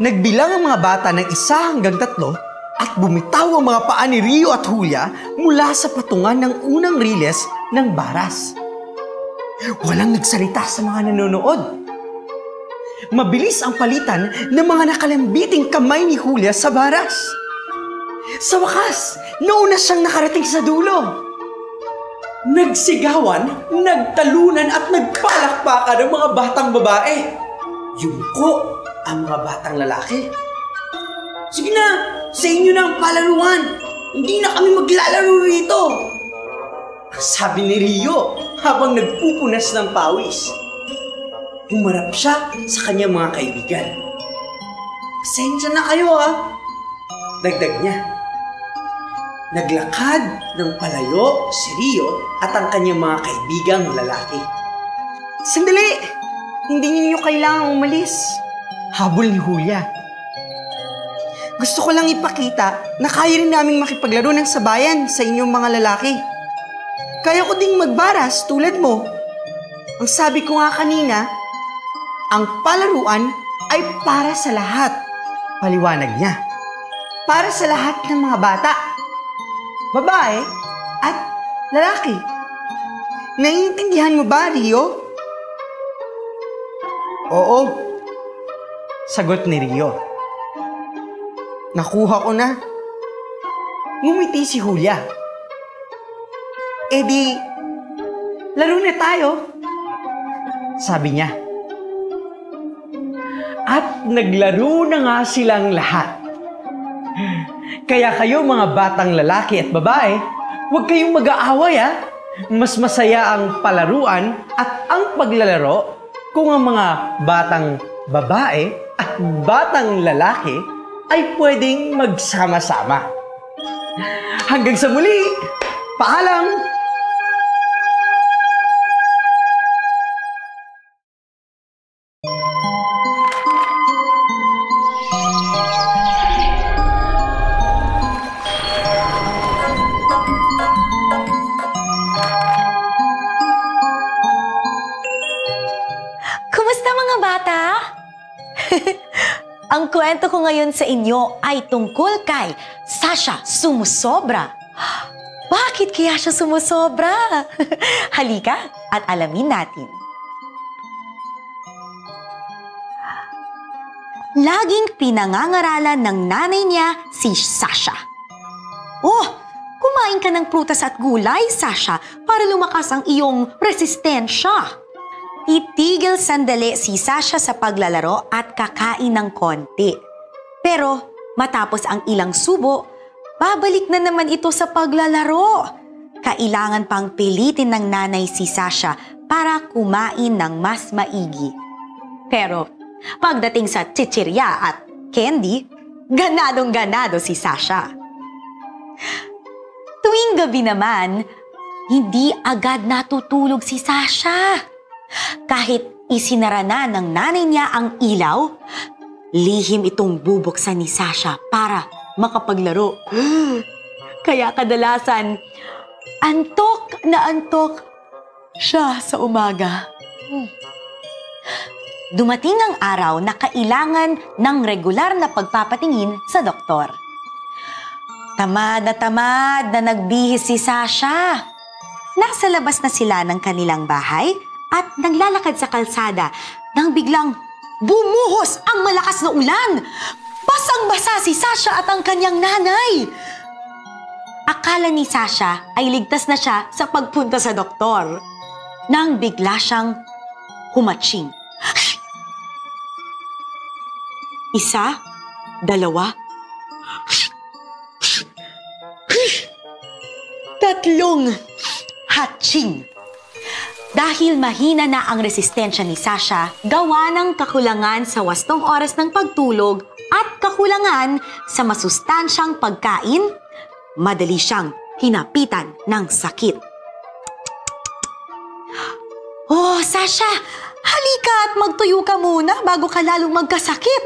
Nagbilang ang mga bata ng isa hanggang tatlo at bumitaw ang mga paa ni Rio at Julia mula sa patungan ng unang riles ng baras. Walang nagsalita sa mga nanonood. Mabilis ang palitan ng mga nakalambiting kamay ni Julia sa baras. Sa wakas, nauna siyang nakarating sa dulo. Nagsigawan, nagtalunan at nagpalakpakan ang mga batang babae. Yumko ang mga batang lalaki. Sige na, sa inyo na ang palaruan. Hindi na kami maglalaro rito. Sabi ni Rio habang nagpupunas ng pawis. Humarap siya sa kanyang mga kaibigan. Pasensya na kayo ha. Dagdag niya. Naglakad ng palayo si Rio at ang kanyang mga kaibigang lalaki. Sandali! Hindi ninyo kailangang umalis. Habol ni Julia. Gusto ko lang ipakita na kaya rin naming makipaglaro ng sabayan sa inyong mga lalaki. Kaya ko ding magbaras tulad mo. Ang sabi ko nga kanina, ang palaruan ay para sa lahat. Paliwanag niya. Para sa lahat ng mga bata. Babae at lalaki. Naiintindihan mo ba, Rio? Oo. Sagot ni Rio. Nakuha ko na. Ngumiti si Julia. Eh di, laro na tayo. Sabi niya. At naglaro na nga silang lahat. Kaya kayo mga batang lalaki at babae, huwag kayong mag-aaway ha. Mas masaya ang palaruan at ang paglalaro kung ang mga batang babae at batang lalaki ay pwedeng magsama-sama. Hanggang sa muli, paalam! Ang kwento ko ngayon sa inyo ay tungkol kay Sasha Sumusobra. Bakit kaya siya sumusobra? Halika at alamin natin. Laging pinangangaralan ng nanay niya si Sasha. Oh, kumain ka ng prutas at gulay, Sasha, para lumakas ang iyong resistensya. Titigil sandali si Sasha sa paglalaro at kakain ng konti. Pero matapos ang ilang subo, babalik na naman ito sa paglalaro. Kailangan pang pilitin ng nanay si Sasha para kumain ng mas maigi. Pero pagdating sa chichirya at candy, ganadong ganado si Sasha. Tuwing gabi naman, hindi agad natutulog si Sasha. Kahit isinara na ng nanay niya ang ilaw, lihim itong bubuksan ni Sasha para makapaglaro. Kaya kadalasan, antok na antok siya sa umaga. dumating ang araw na kailangan ng regular na pagpapatingin sa doktor. Tamad na tamad na nagbihis si Sasha. Nasa labas na sila ng kanilang bahay at naglalakad sa kalsada nang biglang bumuhos ang malakas na ulan. Basang-basa si Sasha at ang kanyang nanay. Akala ni Sasha ay ligtas na siya sa pagpunta sa doktor. Nang bigla siyang humatching. Isa, dalawa, tatlong hatching. Dahil mahina na ang resistensya ni Sasha, gawa ng kakulangan sa wastong oras ng pagtulog at kakulangan sa masustansyang pagkain, madali siyang hinapitan ng sakit. Oh, Sasha! Halika at magtuyo ka muna bago ka lalong magkasakit!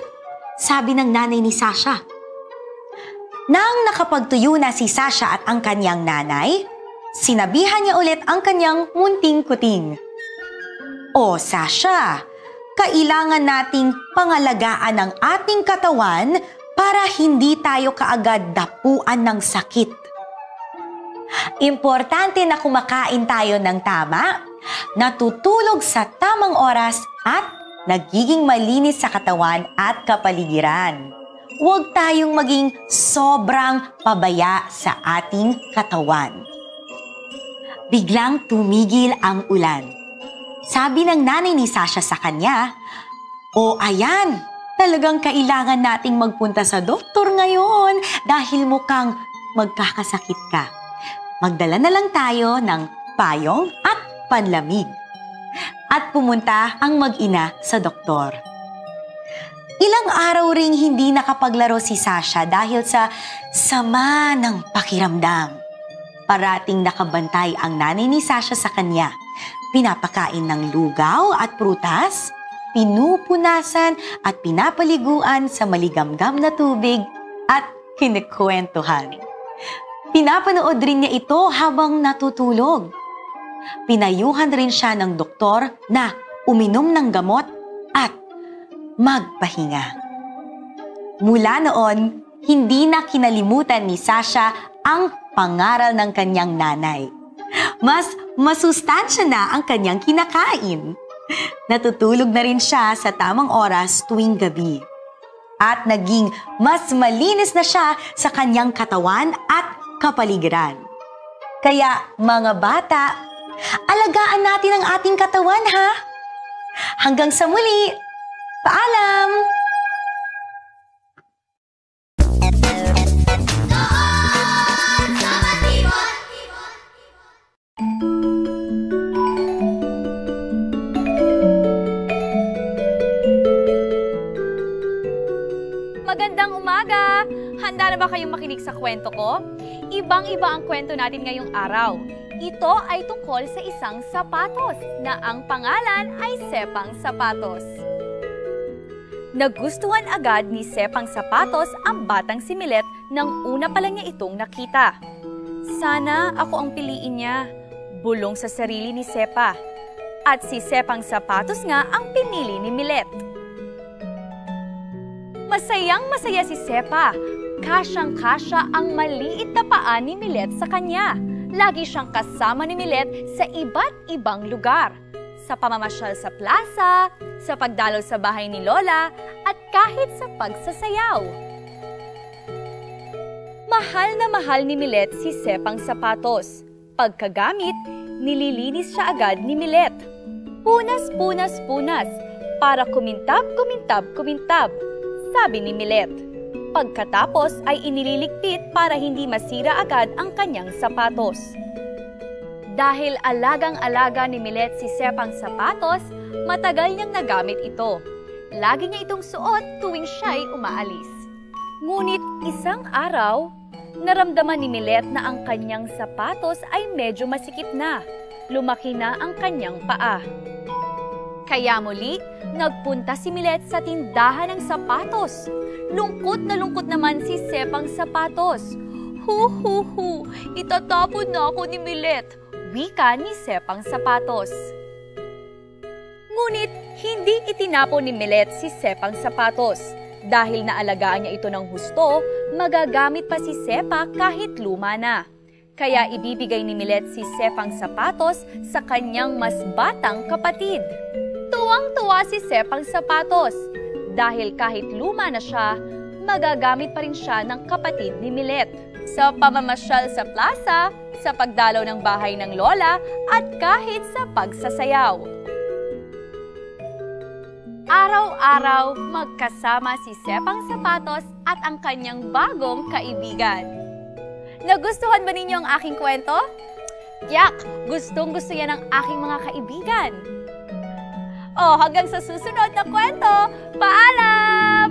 Sabi ng nanay ni Sasha. Nang nakapagtuyo na si Sasha at ang kanyang nanay, sinabihan niya ulit ang kanyang munting kuting. O Sasha, kailangan nating pangalagaan ang ating katawan para hindi tayo kaagad dapuan ng sakit. Importante na kumakain tayo ng tama, natutulog sa tamang oras at nagiging malinis sa katawan at kapaligiran huwag tayong maging sobrang pabaya sa ating katawan. Biglang tumigil ang ulan. Sabi ng nanay ni Sasha sa kanya, O ayan, talagang kailangan nating magpunta sa doktor ngayon dahil mukhang magkakasakit ka. Magdala na lang tayo ng payong at panlamig. At pumunta ang mag-ina sa doktor. Ilang araw ring hindi nakapaglaro si Sasha dahil sa sama ng pakiramdam. Parating nakabantay ang nanay ni Sasha sa kanya. Pinapakain ng lugaw at prutas, pinupunasan at pinapaliguan sa maligamgam na tubig at kinikwentuhan. Pinapanood rin niya ito habang natutulog. Pinayuhan rin siya ng doktor na uminom ng gamot at magpahinga. Mula noon, hindi na kinalimutan ni Sasha ang pangaral ng kanyang nanay. Mas masustansya na ang kanyang kinakain. Natutulog na rin siya sa tamang oras tuwing gabi. At naging mas malinis na siya sa kanyang katawan at kapaligiran. Kaya mga bata, alagaan natin ang ating katawan ha! Hanggang sa muli! Paalam! Handa na ba kayong makinig sa kwento ko? Ibang-iba ang kwento natin ngayong araw. Ito ay tungkol sa isang sapatos na ang pangalan ay Sepang Sapatos. Nagustuhan agad ni Sepang Sapatos ang batang si Milet nang una pa lang niya itong nakita. Sana ako ang piliin niya. Bulong sa sarili ni Sepa. At si Sepang Sapatos nga ang pinili ni Milet. Masayang masaya si Sepa. Kasyang-kasya ang maliit na paa ni Milet sa kanya. Lagi siyang kasama ni Milet sa iba't ibang lugar sa pamamasyal sa plaza, sa pagdalaw sa bahay ni Lola, at kahit sa pagsasayaw. Mahal na mahal ni Milet si Sepang Sapatos. Pagkagamit, nililinis siya agad ni Milet. Punas, punas, punas, para kumintab, kumintab, kumintab, sabi ni Milet. Pagkatapos ay inililigpit para hindi masira agad ang kanyang sapatos. Dahil alagang-alaga ni Milet si Sepang sapatos, matagal niyang nagamit ito. Lagi niya itong suot tuwing siya'y umaalis. Ngunit isang araw, naramdaman ni Milet na ang kanyang sapatos ay medyo masikip na. Lumaki na ang kanyang paa. Kaya muli, nagpunta si Milet sa tindahan ng sapatos. Lungkot na lungkot naman si Sepang sapatos. Hu hu hu, itatapon na ako ni Milet wika ni Sepang Sapatos. Ngunit hindi itinapon ni Milet si Sepang sapatos. Dahil naalagaan niya ito ng husto, magagamit pa si Sepa kahit luma na. Kaya ibibigay ni Milet si Sepang sapatos sa kanyang mas batang kapatid. Tuwang-tuwa si Sepang sapatos dahil kahit luma na siya, magagamit pa rin siya ng kapatid ni Milet. Sa pamamasyal sa plaza, sa pagdalaw ng bahay ng lola, at kahit sa pagsasayaw. Araw-araw magkasama si Sepang Sapatos at ang kanyang bagong kaibigan. Nagustuhan ba ninyo ang aking kwento? Yak! Gustong gusto yan ng aking mga kaibigan. Oh, hanggang sa susunod na kwento, paalam!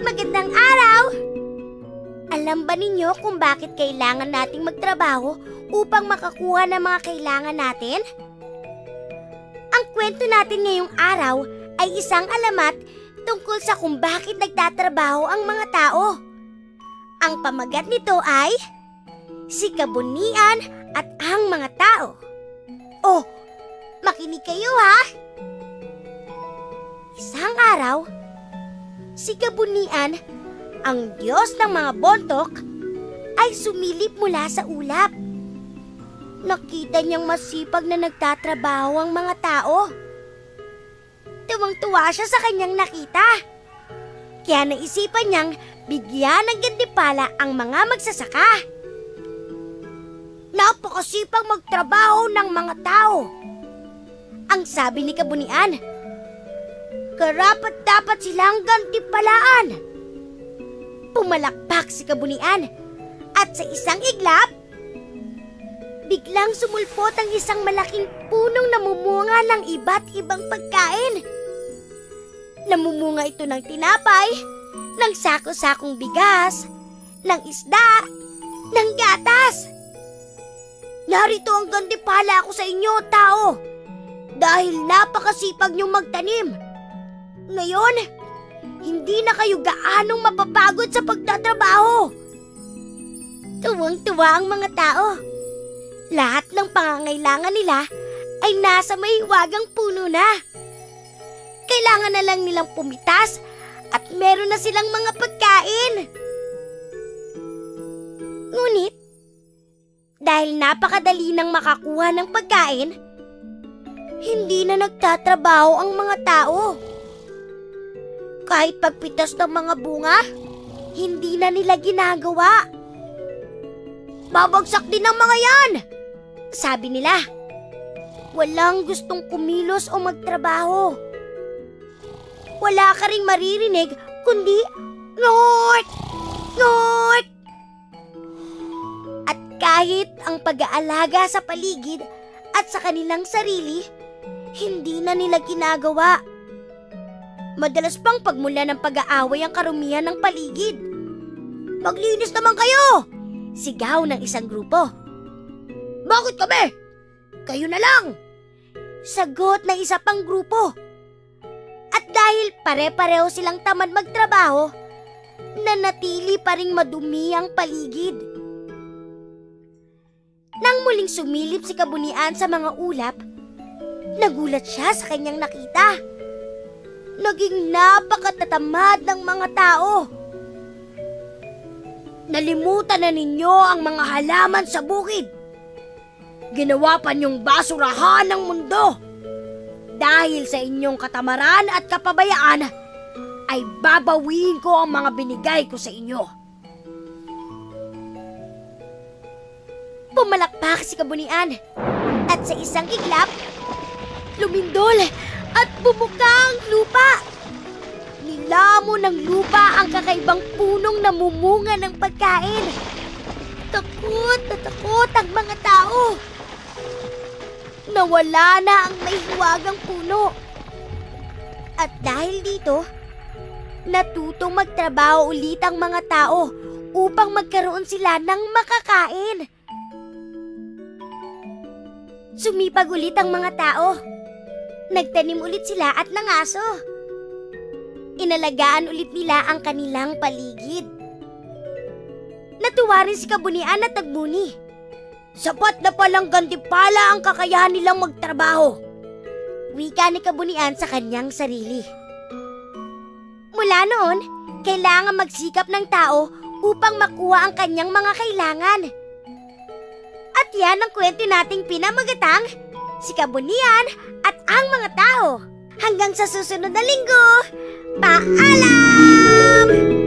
Magandang araw! Alam ba ninyo kung bakit kailangan nating magtrabaho upang makakuha ng mga kailangan natin? Ang kwento natin ngayong araw ay isang alamat tungkol sa kung bakit nagtatrabaho ang mga tao. Ang pamagat nito ay si kabunian at ang mga tao. Oh, makinig kayo ha! Isang araw, si kabunian, ang Diyos ng mga bontok, ay sumilip mula sa ulap. Nakita niyang masipag na nagtatrabaho ang mga tao. Tuwang-tuwa siya sa kanyang nakita. Kaya naisipan niyang bigyan ng gandipala ang mga magsasaka. Napakasipag magtrabaho ng mga tao. Ang sabi ni Kabunian, karapat dapat silang gantipalaan. Pumalakpak si Kabunian at sa isang iglap, biglang sumulpot ang isang malaking punong namumunga ng iba't ibang pagkain. Namumunga ito ng tinapay, ng sako-sakong bigas, ng isda, ng gatas. Narito ang gandipala ko sa inyo, tao, dahil napakasipag niyong magtanim. Ngayon, hindi na kayo gaanong mapapagod sa pagtatrabaho. Tuwang-tuwa ang mga tao. Lahat ng pangangailangan nila ay nasa may hiwagang puno na. Kailangan na lang nilang pumitas at meron na silang mga pagkain. Ngunit, dahil napakadali nang makakuha ng pagkain, hindi na nagtatrabaho ang mga tao. Kahit pagpitas ng mga bunga, hindi na nila ginagawa. Babagsak din ang mga yan! Sabi nila, walang gustong kumilos o magtrabaho. Wala ka ring maririnig kundi Ngort! Ngort! At kahit ang pag-aalaga sa paligid at sa kanilang sarili, hindi na nila ginagawa. Madalas pang pagmula ng pag-aaway ang karumihan ng paligid. Maglinis naman kayo! Sigaw ng isang grupo. Bakit kami? Kayo na lang! Sagot ng isa pang grupo. At dahil pare-pareho silang tamad magtrabaho, nanatili pa ring madumi ang paligid. Nang muling sumilip si Kabunian sa mga ulap, nagulat siya sa kanyang nakita. Naging napakatatamad ng mga tao. Nalimutan na ninyo ang mga halaman sa bukid. Ginawa pa niyong basurahan ng mundo. Dahil sa inyong katamaran at kapabayaan, ay babawiin ko ang mga binigay ko sa inyo. Pumalakpak si Kabunian at sa isang iglap, lumindol at bumuka ang lupa. Nilamo ng lupa ang kakaibang punong namumunga ng pagkain. Takot na takot ang mga tao. Nawala na ang may puno. At dahil dito, natutong magtrabaho ulit ang mga tao upang magkaroon sila ng makakain. Sumipag ulit ang mga tao. Nagtanim ulit sila at nangaso. Inalagaan ulit nila ang kanilang paligid. Natuwa rin si Kabunian at nagmuni. Sapat na palang gantipala ang kakayahan nilang magtrabaho. Wika ni Kabunian sa kanyang sarili. Mula noon, kailangan magsikap ng tao upang makuha ang kanyang mga kailangan. At yan ang kwento nating pinamagatang, si Kabunian at ang mga tao. Hanggang sa susunod na linggo, paalam!